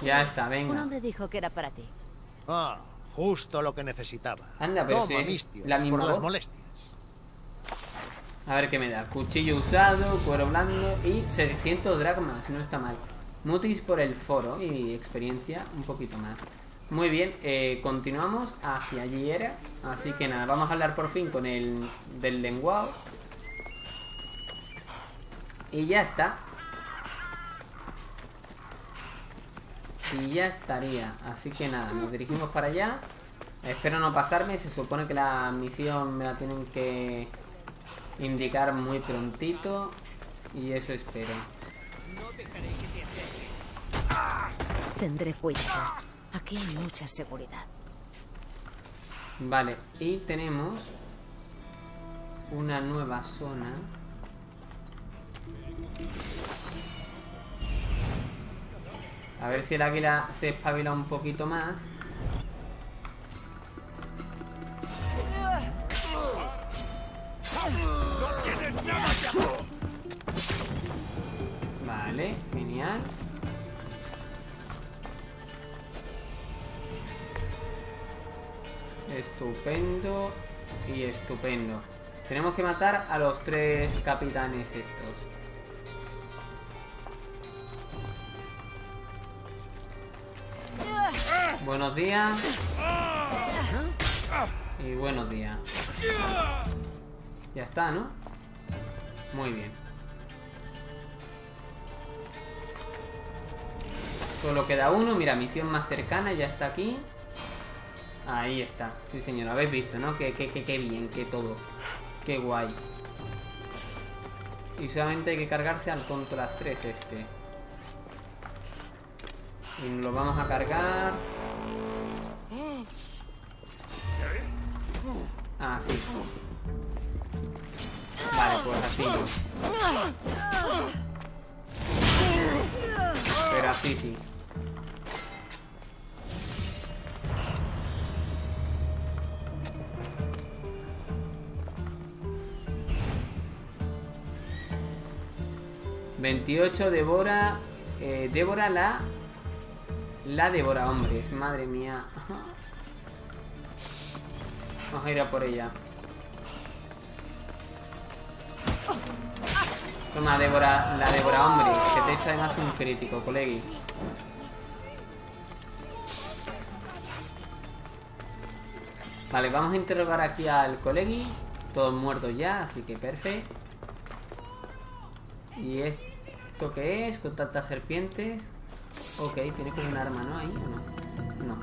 Ya está, Un venga. hombre dijo que era para ti. Ah, justo lo que necesitaba. Anda, pero Toma, sí, la misma por las molestias. A ver qué me da. Cuchillo usado, cuero blando y 700 dragmas, no está mal. Mutis por el foro y experiencia un poquito más. Muy bien, eh, continuamos hacia allí era. Así que nada, vamos a hablar por fin con el del lenguado. Y ya está. Y ya estaría. Así que nada, nos dirigimos para allá. Espero no pasarme. Se supone que la misión me la tienen que indicar muy prontito. Y eso espero. Tendré cuidado. Aquí hay mucha seguridad. Vale, y tenemos una nueva zona. A ver si el águila se espabila un poquito más. Vale, genial. Estupendo y estupendo. Tenemos que matar a los tres capitanes estos. Buenos días. Y buenos días. Ya está, ¿no? Muy bien. Solo queda uno. Mira, misión más cercana ya está aquí. Ahí está. Sí, señor. Habéis visto, ¿no? Qué, qué, qué, qué bien, qué todo. Qué guay. Y solamente hay que cargarse al control 3 este. Y lo vamos a cargar. Ah, sí. Vale, pues así. Pero así sí. ...28 devora... Eh, Débora la... La devora hombres, madre mía. Vamos a ir a por ella. Toma, Débora, la Débora hombre, que te he además un crítico, colegui. Vale, vamos a interrogar aquí al colegui. Todos muertos ya, así que perfecto. ¿Y esto qué es? Con tantas serpientes. Ok, tiene como un arma, ¿no? Ahí o no. No.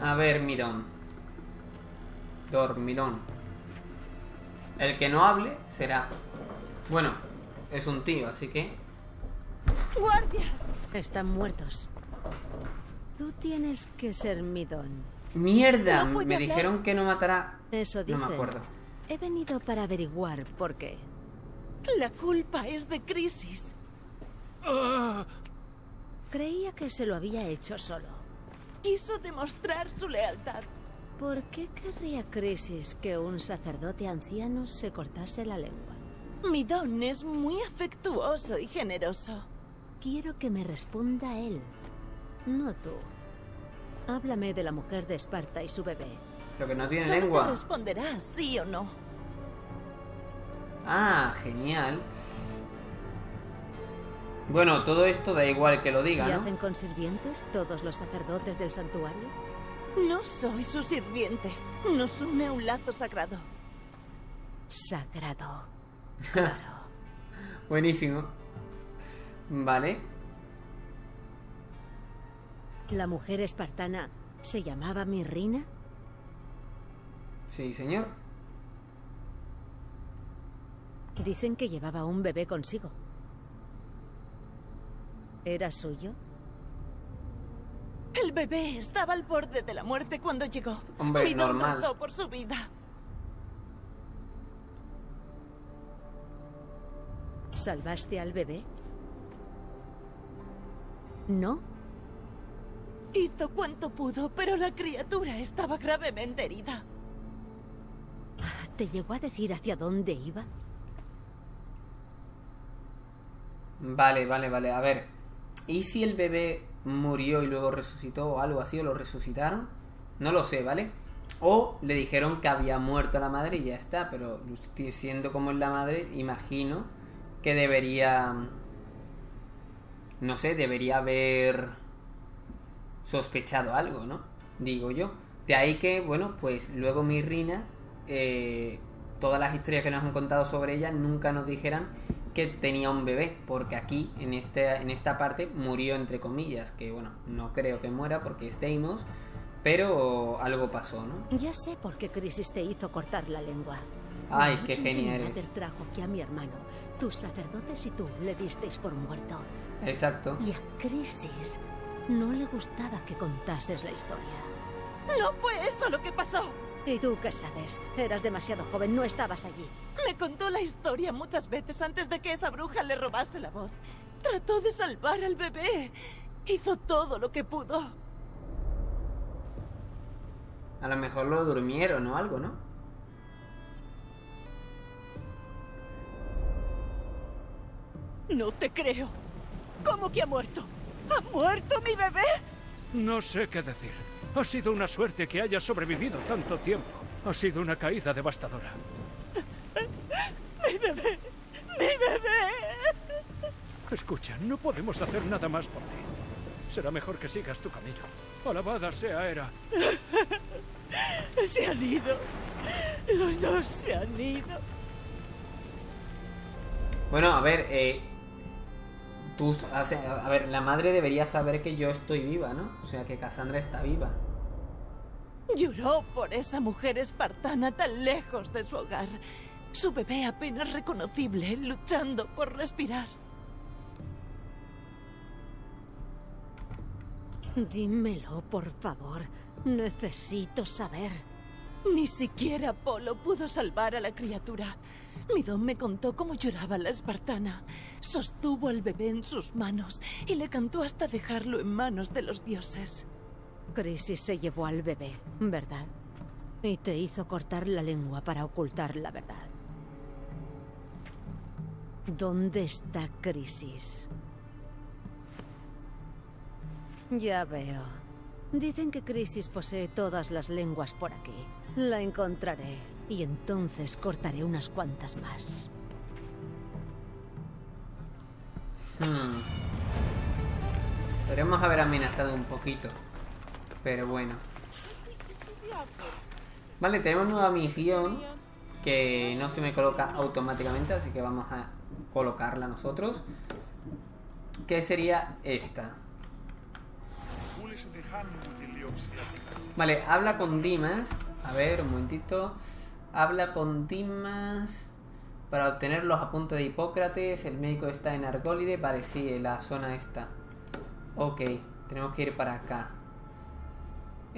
A ver, Mirón. Dormirón. El que no hable será. Bueno, es un tío, así que. ¡Guardias! Están muertos. Tú tienes que ser Midón. ¡Mierda! No me hablar. dijeron que no matará. Eso No dicen. me acuerdo. He venido para averiguar por qué. La culpa es de Crisis. Creía que se lo había hecho solo. Quiso demostrar su lealtad. ¿Por qué querría Crisis que un sacerdote anciano se cortase la lengua? Mi don es muy afectuoso y generoso. Quiero que me responda él, no tú. Háblame de la mujer de Esparta y su bebé. Lo que no tiene Solo te lengua. responderá sí o no. Ah, genial. Bueno, todo esto da igual que lo diga, ¿Y ¿no? hacen con sirvientes todos los sacerdotes del santuario? No soy su sirviente. Nos une un lazo sagrado. Sagrado. Buenísimo. Vale. ¿La mujer espartana se llamaba Mirrina? Sí, señor. Dicen que llevaba un bebé consigo. ¿Era suyo? El bebé estaba al borde de la muerte cuando llegó. Hombre, Mi normal. por su vida. ¿Salvaste al bebé? ¿No? Hizo cuanto pudo, pero la criatura estaba gravemente herida. ¿Te llegó a decir hacia dónde iba? Vale, vale, vale. A ver. ¿Y si el bebé murió y luego resucitó o algo así o lo resucitaron? No lo sé, ¿vale? O le dijeron que había muerto la madre y ya está, pero siendo como es la madre, imagino que debería... No sé, debería haber sospechado algo, ¿no? Digo yo. De ahí que, bueno, pues luego Mirrina, eh, todas las historias que nos han contado sobre ella nunca nos dijeran que tenía un bebé, porque aquí, en, este, en esta parte, murió entre comillas, que bueno, no creo que muera porque es Deimos, pero algo pasó, ¿no? Ya sé por qué Crisis te hizo cortar la lengua. Ay, qué genial eres. trajo aquí a mi hermano. Tus sacerdotes y tú le disteis por muerto. Exacto. Y a Crisis no le gustaba que contases la historia. No fue eso lo que pasó. ¿Y tú qué sabes? Eras demasiado joven, no estabas allí. Me contó la historia muchas veces antes de que esa bruja le robase la voz. Trató de salvar al bebé. Hizo todo lo que pudo. A lo mejor lo durmieron o algo, ¿no? No te creo. ¿Cómo que ha muerto? ¿Ha muerto mi bebé? No sé qué decir. Ha sido una suerte que haya sobrevivido tanto tiempo. Ha sido una caída devastadora. ¡Mi bebé! ¡Mi bebé! Escucha, no podemos hacer nada más por ti. Será mejor que sigas tu camino. Alabada sea Era. Se han ido. Los dos se han ido. Bueno, a ver, eh, tú, a ver, la madre debería saber que yo estoy viva, ¿no? O sea, que Cassandra está viva. Lloró por esa mujer espartana tan lejos de su hogar. Su bebé apenas reconocible, luchando por respirar. Dímelo, por favor. Necesito saber. Ni siquiera Polo pudo salvar a la criatura. Midón me contó cómo lloraba la espartana. Sostuvo al bebé en sus manos y le cantó hasta dejarlo en manos de los dioses. Crisis se llevó al bebé, ¿verdad? Y te hizo cortar la lengua para ocultar la verdad. ¿Dónde está Crisis? Ya veo. Dicen que Crisis posee todas las lenguas por aquí. La encontraré y entonces cortaré unas cuantas más. Hmm. Podríamos haber amenazado un poquito. Pero bueno. Vale, tenemos nueva misión que no se me coloca automáticamente, así que vamos a colocarla nosotros. Que sería esta. Vale, habla con Dimas. A ver, un momentito. Habla con Dimas. Para obtener los apuntes de Hipócrates. El médico está en Argólide. En la zona esta. Ok, tenemos que ir para acá.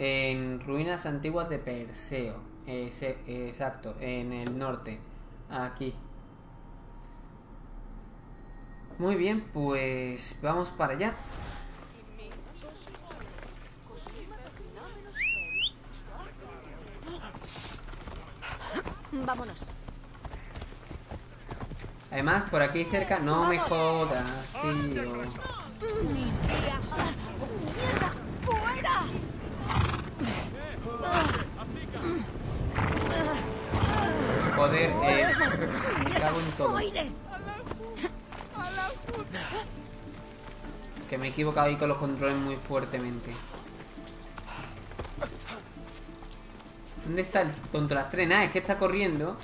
En ruinas antiguas de Perseo. exacto, en el norte. Aquí. Muy bien, pues vamos para allá. Vámonos. Además, por aquí cerca... No me jodas, tío. ¡Fuera! Joder, eh... Cago en todo. Que me he equivocado ahí con los controles muy fuertemente. ¿Dónde está el tonto las? Es que está corriendo.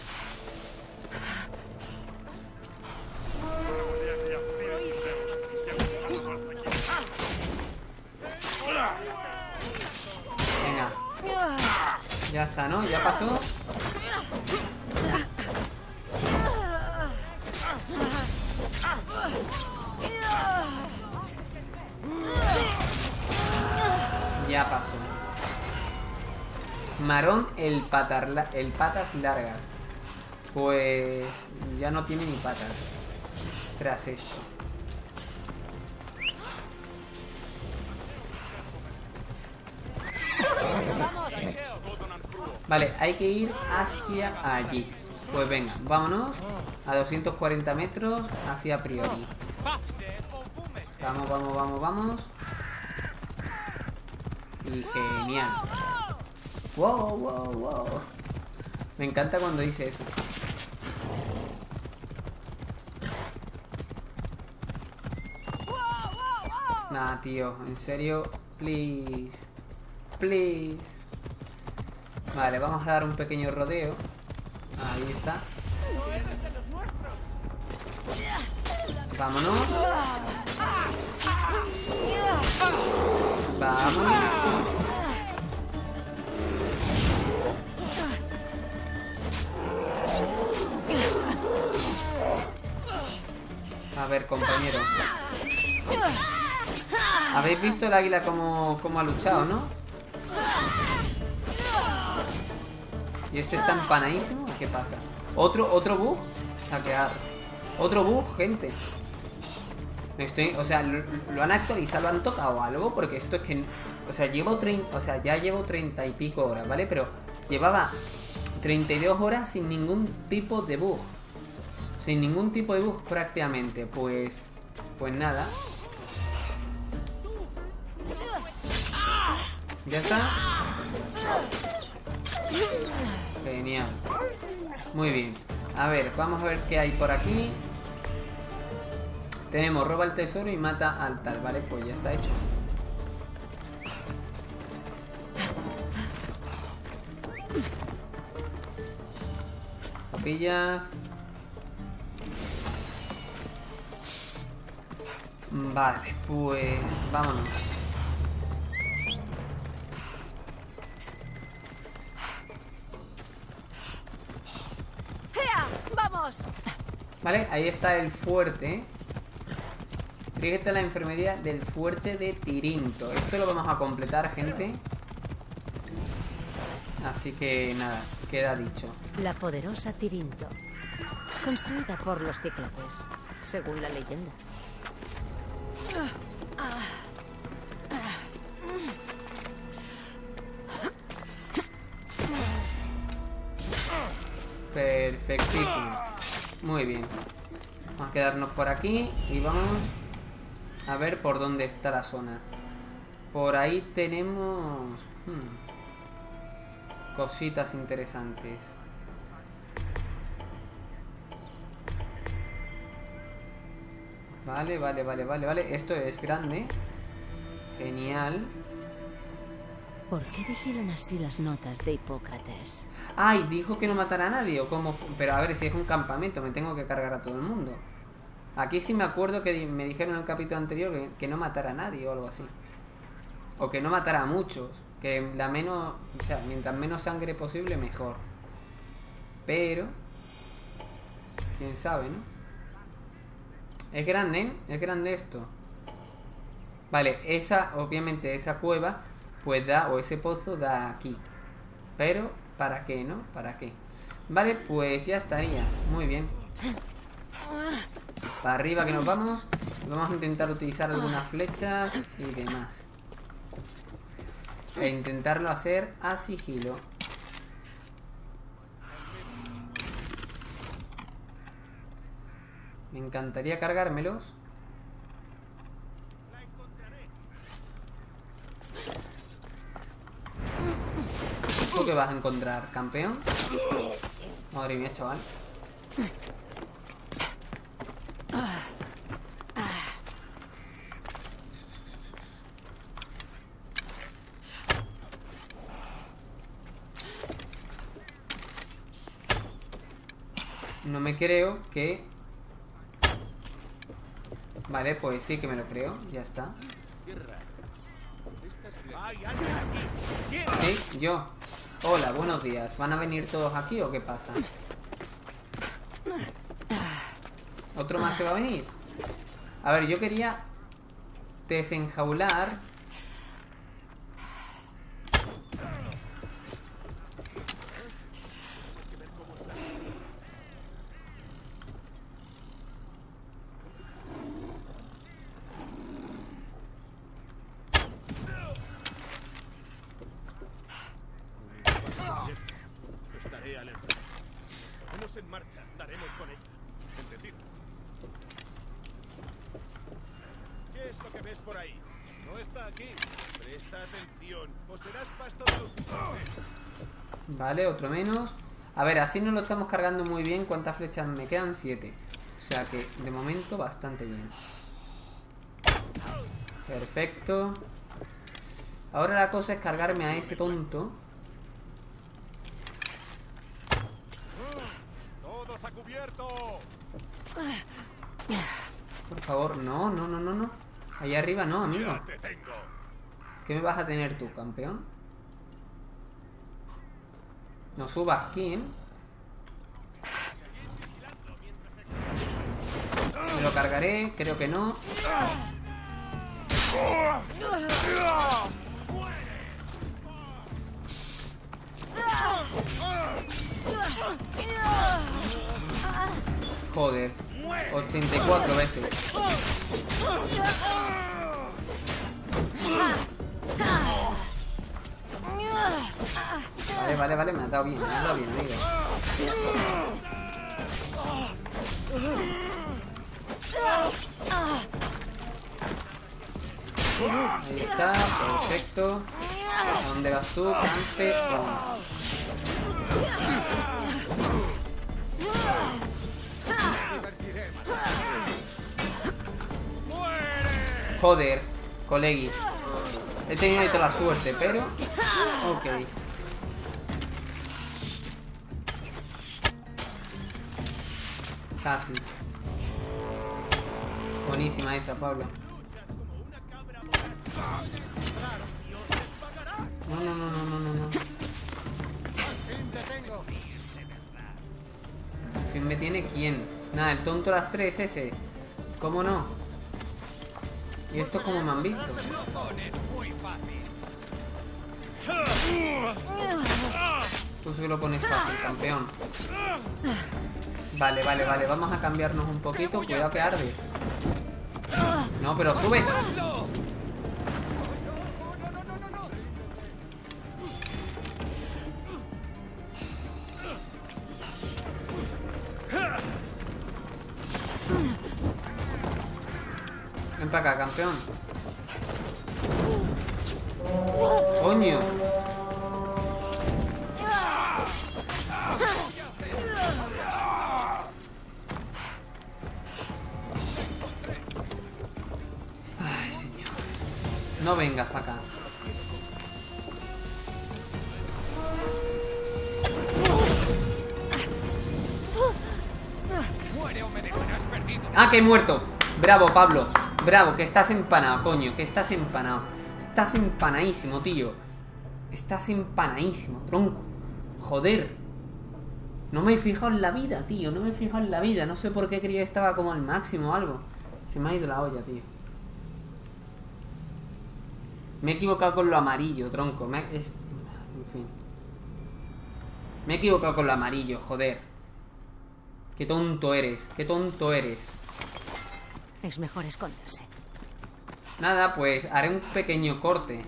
Ya está, ¿no? Ya pasó. Ya pasó. Marón el, el patas largas. Pues ya no tiene ni patas. Tras esto. Vale, hay que ir hacia allí. Pues venga, vámonos a 240 metros hacia priori. Vamos, vamos, vamos, vamos. Y genial. Wow, wow, wow. Me encanta cuando dice eso. Nah, tío, en serio, please. Please. Vale, vamos a dar un pequeño rodeo. Ahí está. Vámonos. Vámonos. A ver, compañero. ¿Habéis visto el águila como, como ha luchado, no? Y este está empanadísimo. ¿Qué pasa? ¿Otro, otro bug? Saquear. Otro bug, gente. Estoy, o sea, lo, lo han actualizado, lo han tocado algo, porque esto es que, o sea, llevo 30, o sea, ya llevo 30 y pico horas, ¿vale? Pero llevaba 32 horas sin ningún tipo de bug. Sin ningún tipo de bug prácticamente. Pues, pues nada. ¿Ya está? Genial. Muy bien. A ver, vamos a ver qué hay por aquí. Tenemos roba el tesoro y mata al tal, ¿vale? Pues ya está hecho. Pillas. Vale, pues vámonos. ¡Vamos! Vale, ahí está el fuerte. Fíjate la enfermería del fuerte de Tirinto. Esto lo vamos a completar, gente. Así que nada, queda dicho. La poderosa Tirinto. Construida por los cíclopes, según la leyenda. Perfectísimo. Muy bien. Vamos a quedarnos por aquí y vamos a ver por dónde está la zona. Por ahí tenemos hmm, cositas interesantes. Vale, vale, vale, vale, vale. Esto es grande. Genial. ¿Por qué vigilan así las notas de Hipócrates? Ay, dijo que no matara a nadie o cómo Pero a ver, si es un campamento, me tengo que cargar a todo el mundo. Aquí sí me acuerdo que me dijeron en el capítulo anterior que, que no matara a nadie o algo así. O que no matara a muchos. Que la menos. O sea, mientras menos sangre posible, mejor. Pero. Quién sabe, ¿no? Es grande, ¿eh? Es grande esto. Vale, esa, obviamente, esa cueva, pues da, o ese pozo da aquí. Pero, ¿para qué, no? ¿Para qué? Vale, pues ya estaría. Muy bien. Para arriba que nos vamos. Vamos a intentar utilizar algunas flechas y demás. E intentarlo hacer a sigilo. Me encantaría cargármelos. ¿Tú qué vas a encontrar, campeón? Madre mía, chaval. No me creo que... Vale, pues sí que me lo creo. Ya está. Sí, yo. Hola, buenos días. ¿Van a venir todos aquí o qué pasa? ¿Otro más que va a venir? A ver, yo quería desenjaular... Estaré alerta. Ponemos en marcha. Daremos con ella. Entendido. ¿Qué es lo que ves por ahí? No está aquí. Presta atención o serás pasto de los gigantes. Vale, otro menos. A ver, así no lo estamos cargando muy bien. ¿Cuántas flechas me quedan? Siete. O sea que, de momento, bastante bien. Perfecto. Ahora la cosa es cargarme a ese tonto. ¡Todos a cubierto! Por favor, no, no, no, no, no. Allá arriba no, amigo. ¿Qué me vas a tener tú, campeón? No subas aquí, ¿eh? Me lo creo que no. Joder. 84 veces. Vale, vale, vale, me ha dado bien, me ha dado bien, amigo. Ahí está, perfecto. ¿A dónde vas tú, campeón? Joder, colegui. He tenido toda la suerte, pero... Ok. Casi. Buenísima esa, Pablo. No, no, no, no, no, no, fin me tiene quién. Nada, el tonto las tres ese. ¿Cómo no? ¿Y esto cómo me han visto? Tú se lo pones fácil, campeón. Vale, vale, vale. Vamos a cambiarnos un poquito. Cuidado que ardes. No, pero sube. Ven para acá, campeón. Que he muerto. Bravo, Pablo. Bravo, que estás empanado, coño. Que estás empanado. Estás empanadísimo, tío. Estás empanadísimo, tronco. Joder. No me he fijado en la vida, tío. No me he fijado en la vida. No sé por qué creía que estaba como al máximo o algo. Se me ha ido la olla, tío. Me he equivocado con lo amarillo, tronco. Me... En fin. Me he equivocado con lo amarillo, joder. Qué tonto eres, qué tonto eres. Es mejor esconderse. Nada, pues haré un pequeño corte.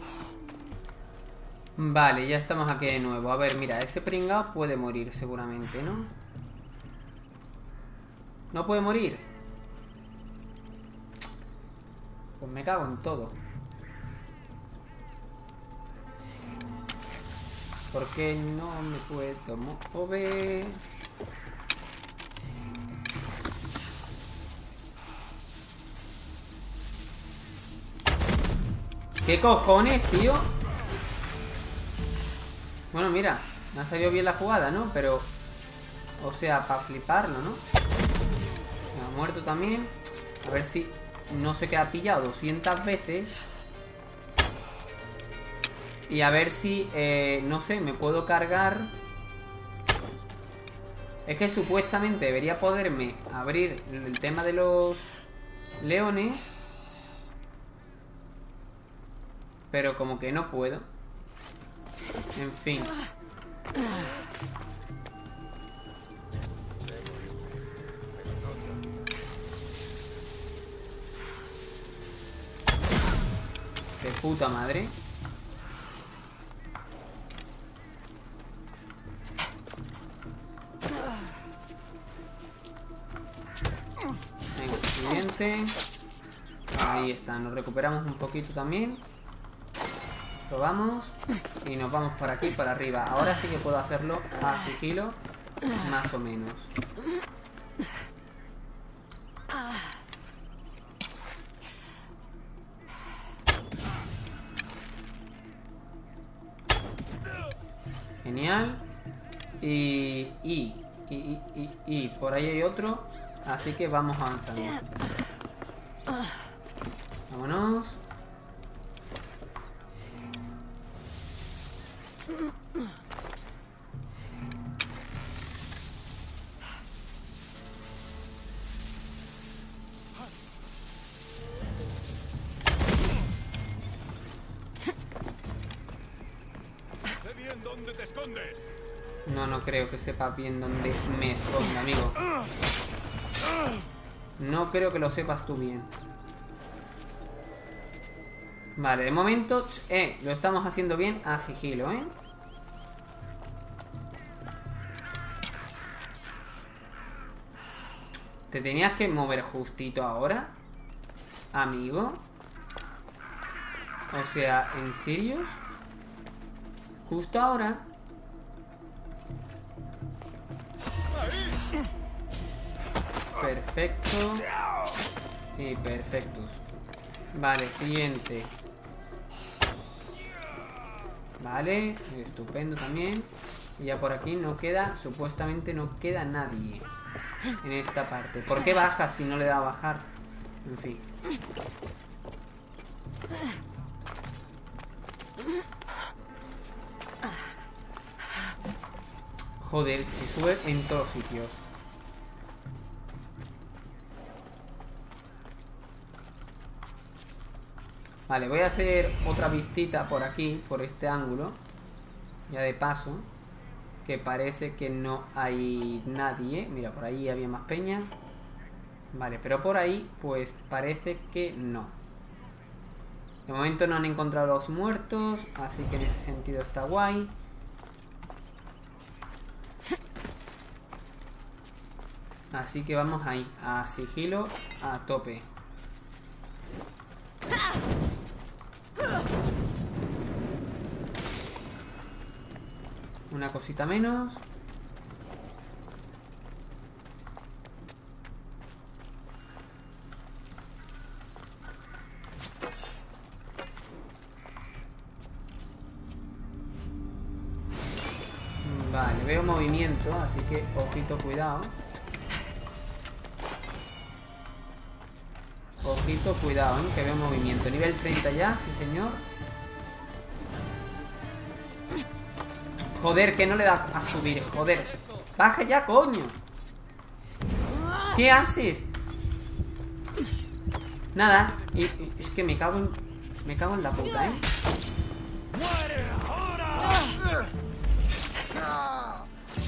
Vale, ya estamos aquí de nuevo. A ver, mira, ese pringao puede morir seguramente, ¿no? ¿No puede morir? Pues me cago en todo. ¿Por qué no me puedo mover? ¿Qué cojones, tío? Bueno, mira, me ha salido bien la jugada, ¿no? Pero... O sea, para fliparlo, ¿no? Me ha muerto también. A ver si no se queda pillado 200 veces. Y a ver si, eh, no sé, me puedo cargar... Es que supuestamente debería poderme abrir el tema de los leones. Pero como que no puedo. En fin. De puta madre. Venga, siguiente. Ahí está, nos recuperamos un poquito también. Probamos. Y nos vamos por aquí, por arriba. Ahora sí que puedo hacerlo a sigilo. Más o menos. Genial. Y, y, y, y, y por ahí hay otro. Así que vamos avanzando. Sepa bien dónde me esconde, amigo. No creo que lo sepas tú bien. Vale, de momento, eh, lo estamos haciendo bien a sigilo, ¿eh? ¿Te tenías que mover justito ahora? Amigo. O sea, ¿en serio? Justo ahora. Perfecto. Y perfectos. Vale, siguiente. Vale, estupendo también. Y ya por aquí no queda, supuestamente no queda nadie en esta parte. ¿Por qué baja si no le da a bajar? En fin. Joder, se sube en todos sitios. Vale, voy a hacer otra vistita por aquí, por este ángulo. Ya de paso. Que parece que no hay nadie. Mira, por ahí había más peña. Vale, pero por ahí, pues parece que no. De momento no han encontrado los muertos. Así que en ese sentido está guay. Así que vamos ahí, a sigilo, a tope. Una cosita menos. Vale, veo movimiento, así que ojito, cuidado. Ojito, cuidado, ¿eh? que veo movimiento. Nivel 30 ya, sí señor. Joder, que no le da a subir, joder. Baja ya, coño. ¿Qué haces? Nada, es que me cago en... Me cago en la puta, ¿eh?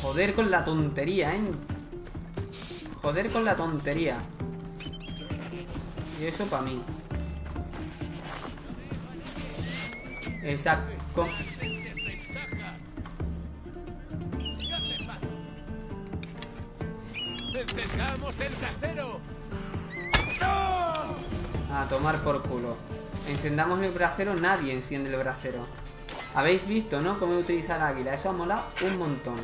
Joder con la tontería, ¿eh? Joder con la tontería. Y eso para mí. Exacto. Por culo. Encendamos el brasero, nadie enciende el brasero. Habéis visto, ¿no? Cómo utilizar águila. Eso ha molado un montón.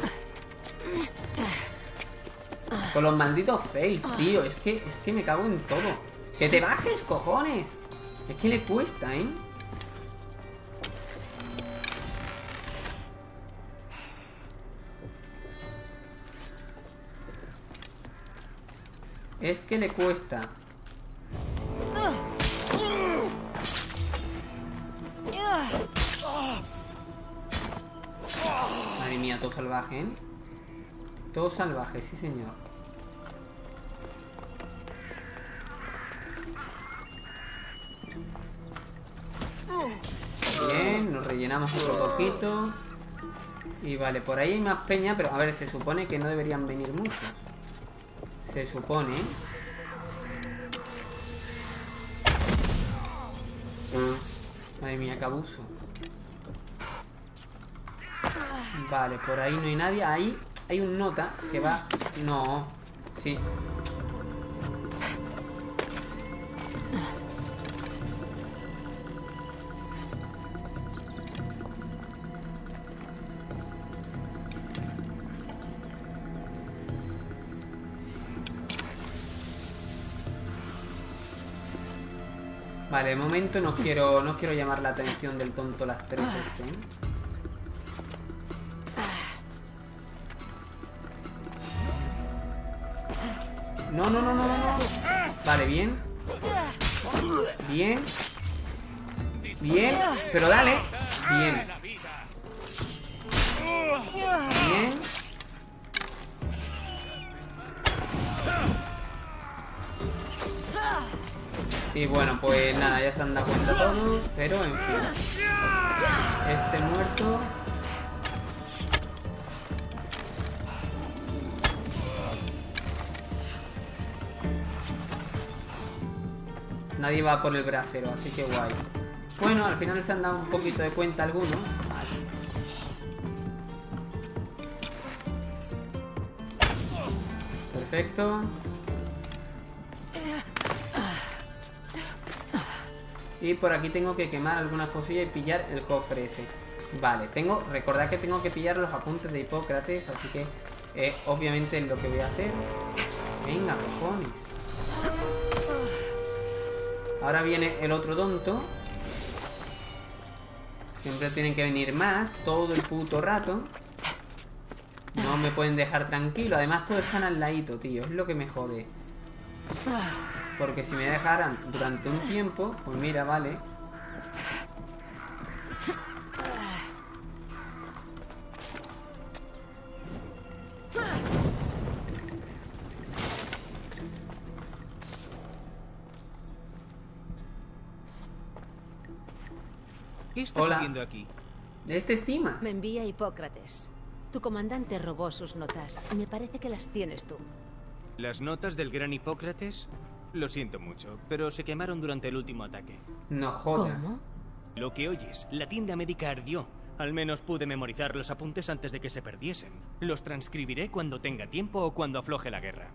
Con los malditos fails, tío. Es que, es que me cago en todo. ¡Que te bajes, cojones! Es que le cuesta, ¿eh? Es que le cuesta. Mía, todo salvaje, ¿eh? Todo salvaje, sí señor. Bien, nos rellenamos otro poquito. Y vale, por ahí hay más peña, pero a ver, se supone que no deberían venir muchos. Se supone. Madre mía, qué abuso. Vale, por ahí no hay nadie. Ahí hay un nota que va... No. Sí. Vale, de momento no quiero, no quiero llamar la atención del tonto las tres. Este, ¿eh? No, no, no, no, no. Vale, bien. Bien. Bien. Pero dale. Bien. Bien. Y bueno, pues nada, ya se han dado cuenta todos, pero en fin. Este muerto. Nadie va por el brasero, así que guay. Bueno, al final se han dado un poquito de cuenta algunos. Vale. Perfecto. Y por aquí tengo que quemar algunas cosillas y pillar el cofre ese. Vale, tengo, recordad que tengo que pillar los apuntes de Hipócrates, así que obviamente es lo que voy a hacer. Venga, cojones. Ahora viene el otro tonto. Siempre tienen que venir más, todo el puto rato. No me pueden dejar tranquilo. Además, todos están al ladito, tío. Es lo que me jode. Porque si me dejaran durante un tiempo, pues mira, vale. ¿Qué estás Hola. haciendo aquí? Este estima. Me envía Hipócrates. Tu comandante robó sus notas y me parece que las tienes tú. ¿Las notas del gran Hipócrates? Lo siento mucho, pero se quemaron durante el último ataque. No jodas. ¿Cómo? Lo que oyes, la tienda médica ardió. Al menos pude memorizar los apuntes antes de que se perdiesen. Los transcribiré cuando tenga tiempo o cuando afloje la guerra.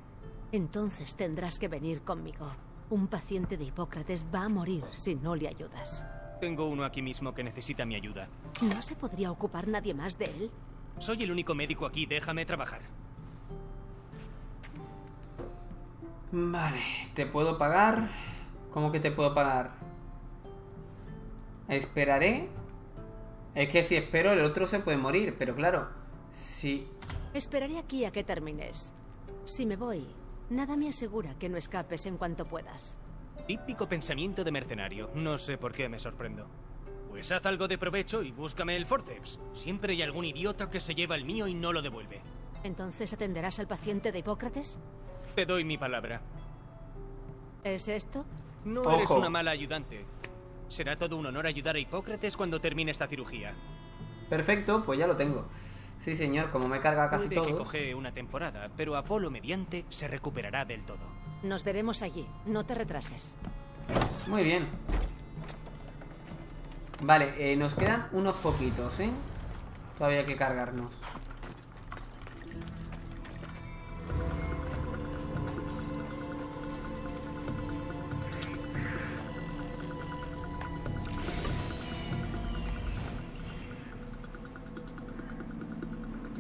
Entonces tendrás que venir conmigo. Un paciente de Hipócrates va a morir si no le ayudas. Tengo uno aquí mismo que necesita mi ayuda. ¿No se podría ocupar nadie más de él? Soy el único médico aquí, déjame trabajar. Vale, ¿te puedo pagar? ¿Cómo que te puedo pagar? Esperaré. Es que si espero el otro se puede morir, pero claro, si... Esperaré aquí a que termines. Si me voy, nada me asegura que no escapes en cuanto puedas. Típico pensamiento de mercenario. No sé por qué me sorprendo. Pues haz algo de provecho y búscame el forceps. Siempre hay algún idiota que se lleva el mío y no lo devuelve. ¿Entonces atenderás al paciente de Hipócrates? Te doy mi palabra. ¿Es esto? No Ojo. eres una mala ayudante. Será todo un honor ayudar a Hipócrates cuando termine esta cirugía. Perfecto, pues ya lo tengo. Sí, señor, como me carga casi Puede que todo. coge una temporada, pero Apolo mediante se recuperará del todo. Nos veremos allí. No te retrases. Muy bien. Vale, eh, nos quedan unos poquitos, ¿eh? Todavía hay que cargarnos.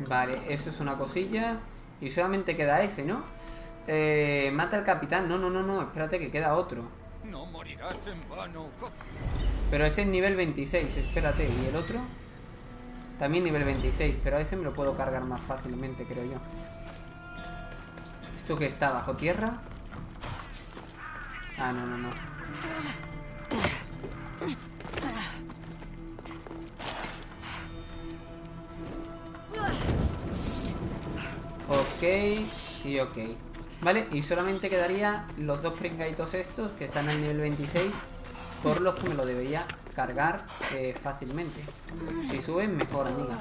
Vale, eso es una cosilla. Y solamente queda ese, ¿no? Eh, mata al capitán. No, no, no, no. Espérate que queda otro. No morirás en vano. Pero ese es nivel 26, espérate. ¿Y el otro? También nivel 26, pero a ese me lo puedo cargar más fácilmente, creo yo. ¿Esto que está bajo tierra? Ah, no, no, no. Ok y ok. Vale, y solamente quedaría los dos pringaitos estos que están al nivel 26 por los que me lo debería cargar eh, fácilmente. Si suben, mejor, amiga.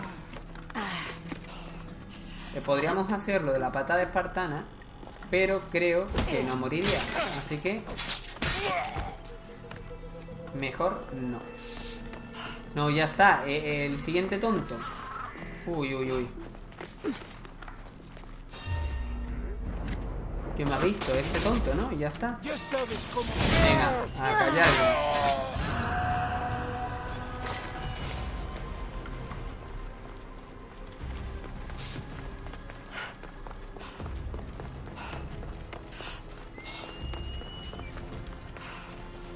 Eh, podríamos hacerlo de la patada espartana, pero creo que no moriría. Así que... Mejor no. No, ya está. Eh, el siguiente tonto. Uy, uy, uy. Que me ha visto este tonto, ¿no? Y ya está. Venga, a callar.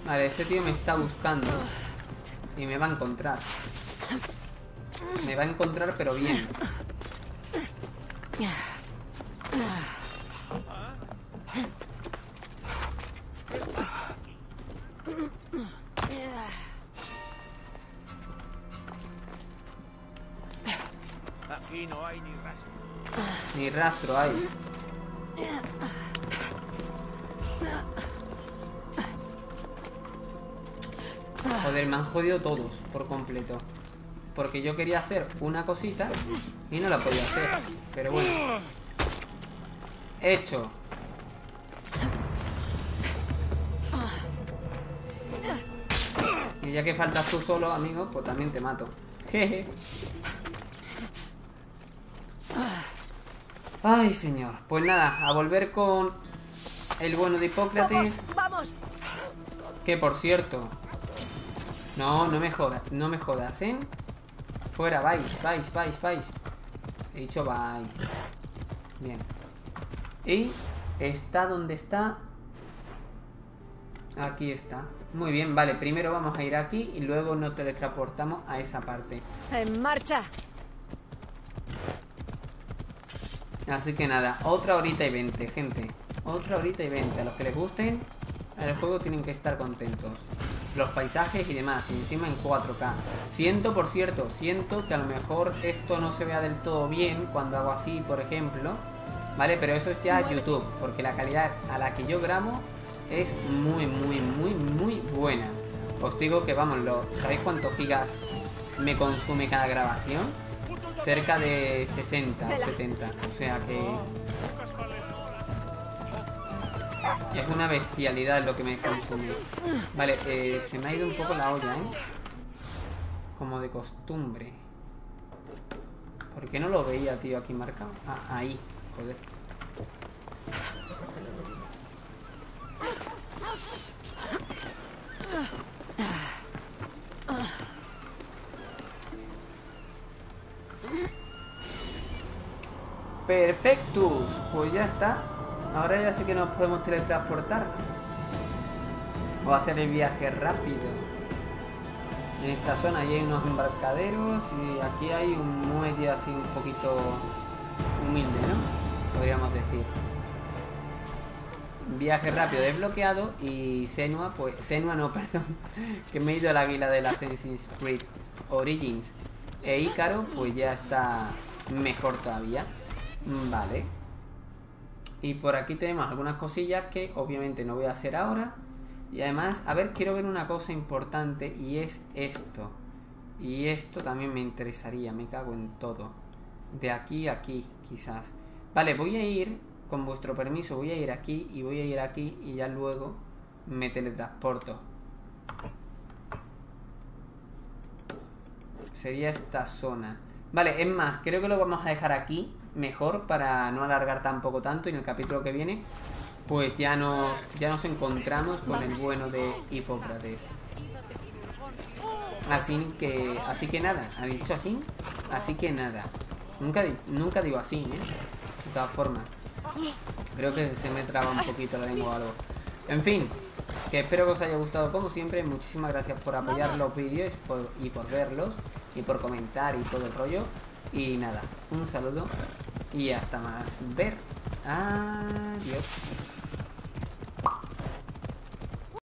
Vale, ese tío me está buscando. Y me va a encontrar. Me va a encontrar, pero bien. Todos por completo. Porque yo quería hacer una cosita y no la podía hacer. Pero bueno. Hecho. Y ya que faltas tú solo, amigo, pues también te mato. Jeje. Ay, señor. Pues nada, a volver con el bueno de Hipócrates. ¡Vamos! Que por cierto. No, no me jodas, no me jodas, ¿eh? Fuera, vais, vais, vais, vais. He dicho vais. Bien. Y está donde está. Aquí está. Muy bien, vale. Primero vamos a ir aquí y luego nos teletransportamos a esa parte. ¡En marcha! Así que nada, otra horita y 20, gente. Otra horita y 20. A los que les gusten el juego tienen que estar contentos. Los paisajes y demás, y encima en 4K. Siento, por cierto, siento que a lo mejor esto no se vea del todo bien cuando hago así, por ejemplo. ¿Vale? Pero eso es ya YouTube, porque la calidad a la que yo grabo es muy, muy, muy, muy buena. Os digo que, vamos, lo, ¿sabéis cuántos gigas me consume cada grabación? Cerca de 60 o 70. O sea que... Es una bestialidad lo que me consume. Vale, eh, se me ha ido un poco la olla, ¿eh? Como de costumbre. ¿Por qué no lo veía, tío, aquí marcado? Ah, ahí. Joder. Perfectus. Pues ya está. Ahora ya sí que nos podemos teletransportar. O hacer el viaje rápido. En esta zona hay unos embarcaderos y aquí hay un muelle así un poquito humilde, ¿no? Podríamos decir. Viaje rápido desbloqueado y Senua, pues... Senua no, perdón. Que me he ido al águila de la Assassin's Creed Origins. E Ícaro, pues ya está mejor todavía. Vale. Y por aquí tenemos algunas cosillas que obviamente no voy a hacer ahora. Y además, a ver, quiero ver una cosa importante y es esto. Y esto también me interesaría, me cago en todo. De aquí a aquí, quizás. Vale, voy a ir, con vuestro permiso, voy a ir aquí y voy a ir aquí y ya luego me teletransporto. Sería esta zona. Vale, es más, creo que lo vamos a dejar aquí mejor para no alargar tampoco tanto y en el capítulo que viene pues ya nos ya nos encontramos con el bueno de Hipócrates. Así que así que nada, ¿ha dicho así? Así que nada. Nunca nunca digo así, ¿eh? De todas formas. Creo que se me traba un poquito la lengua o algo. En fin, que espero que os haya gustado como siempre. Muchísimas gracias por apoyar los vídeos por, y por verlos y por comentar y todo el rollo. Y nada, un saludo y hasta más ver. Adiós.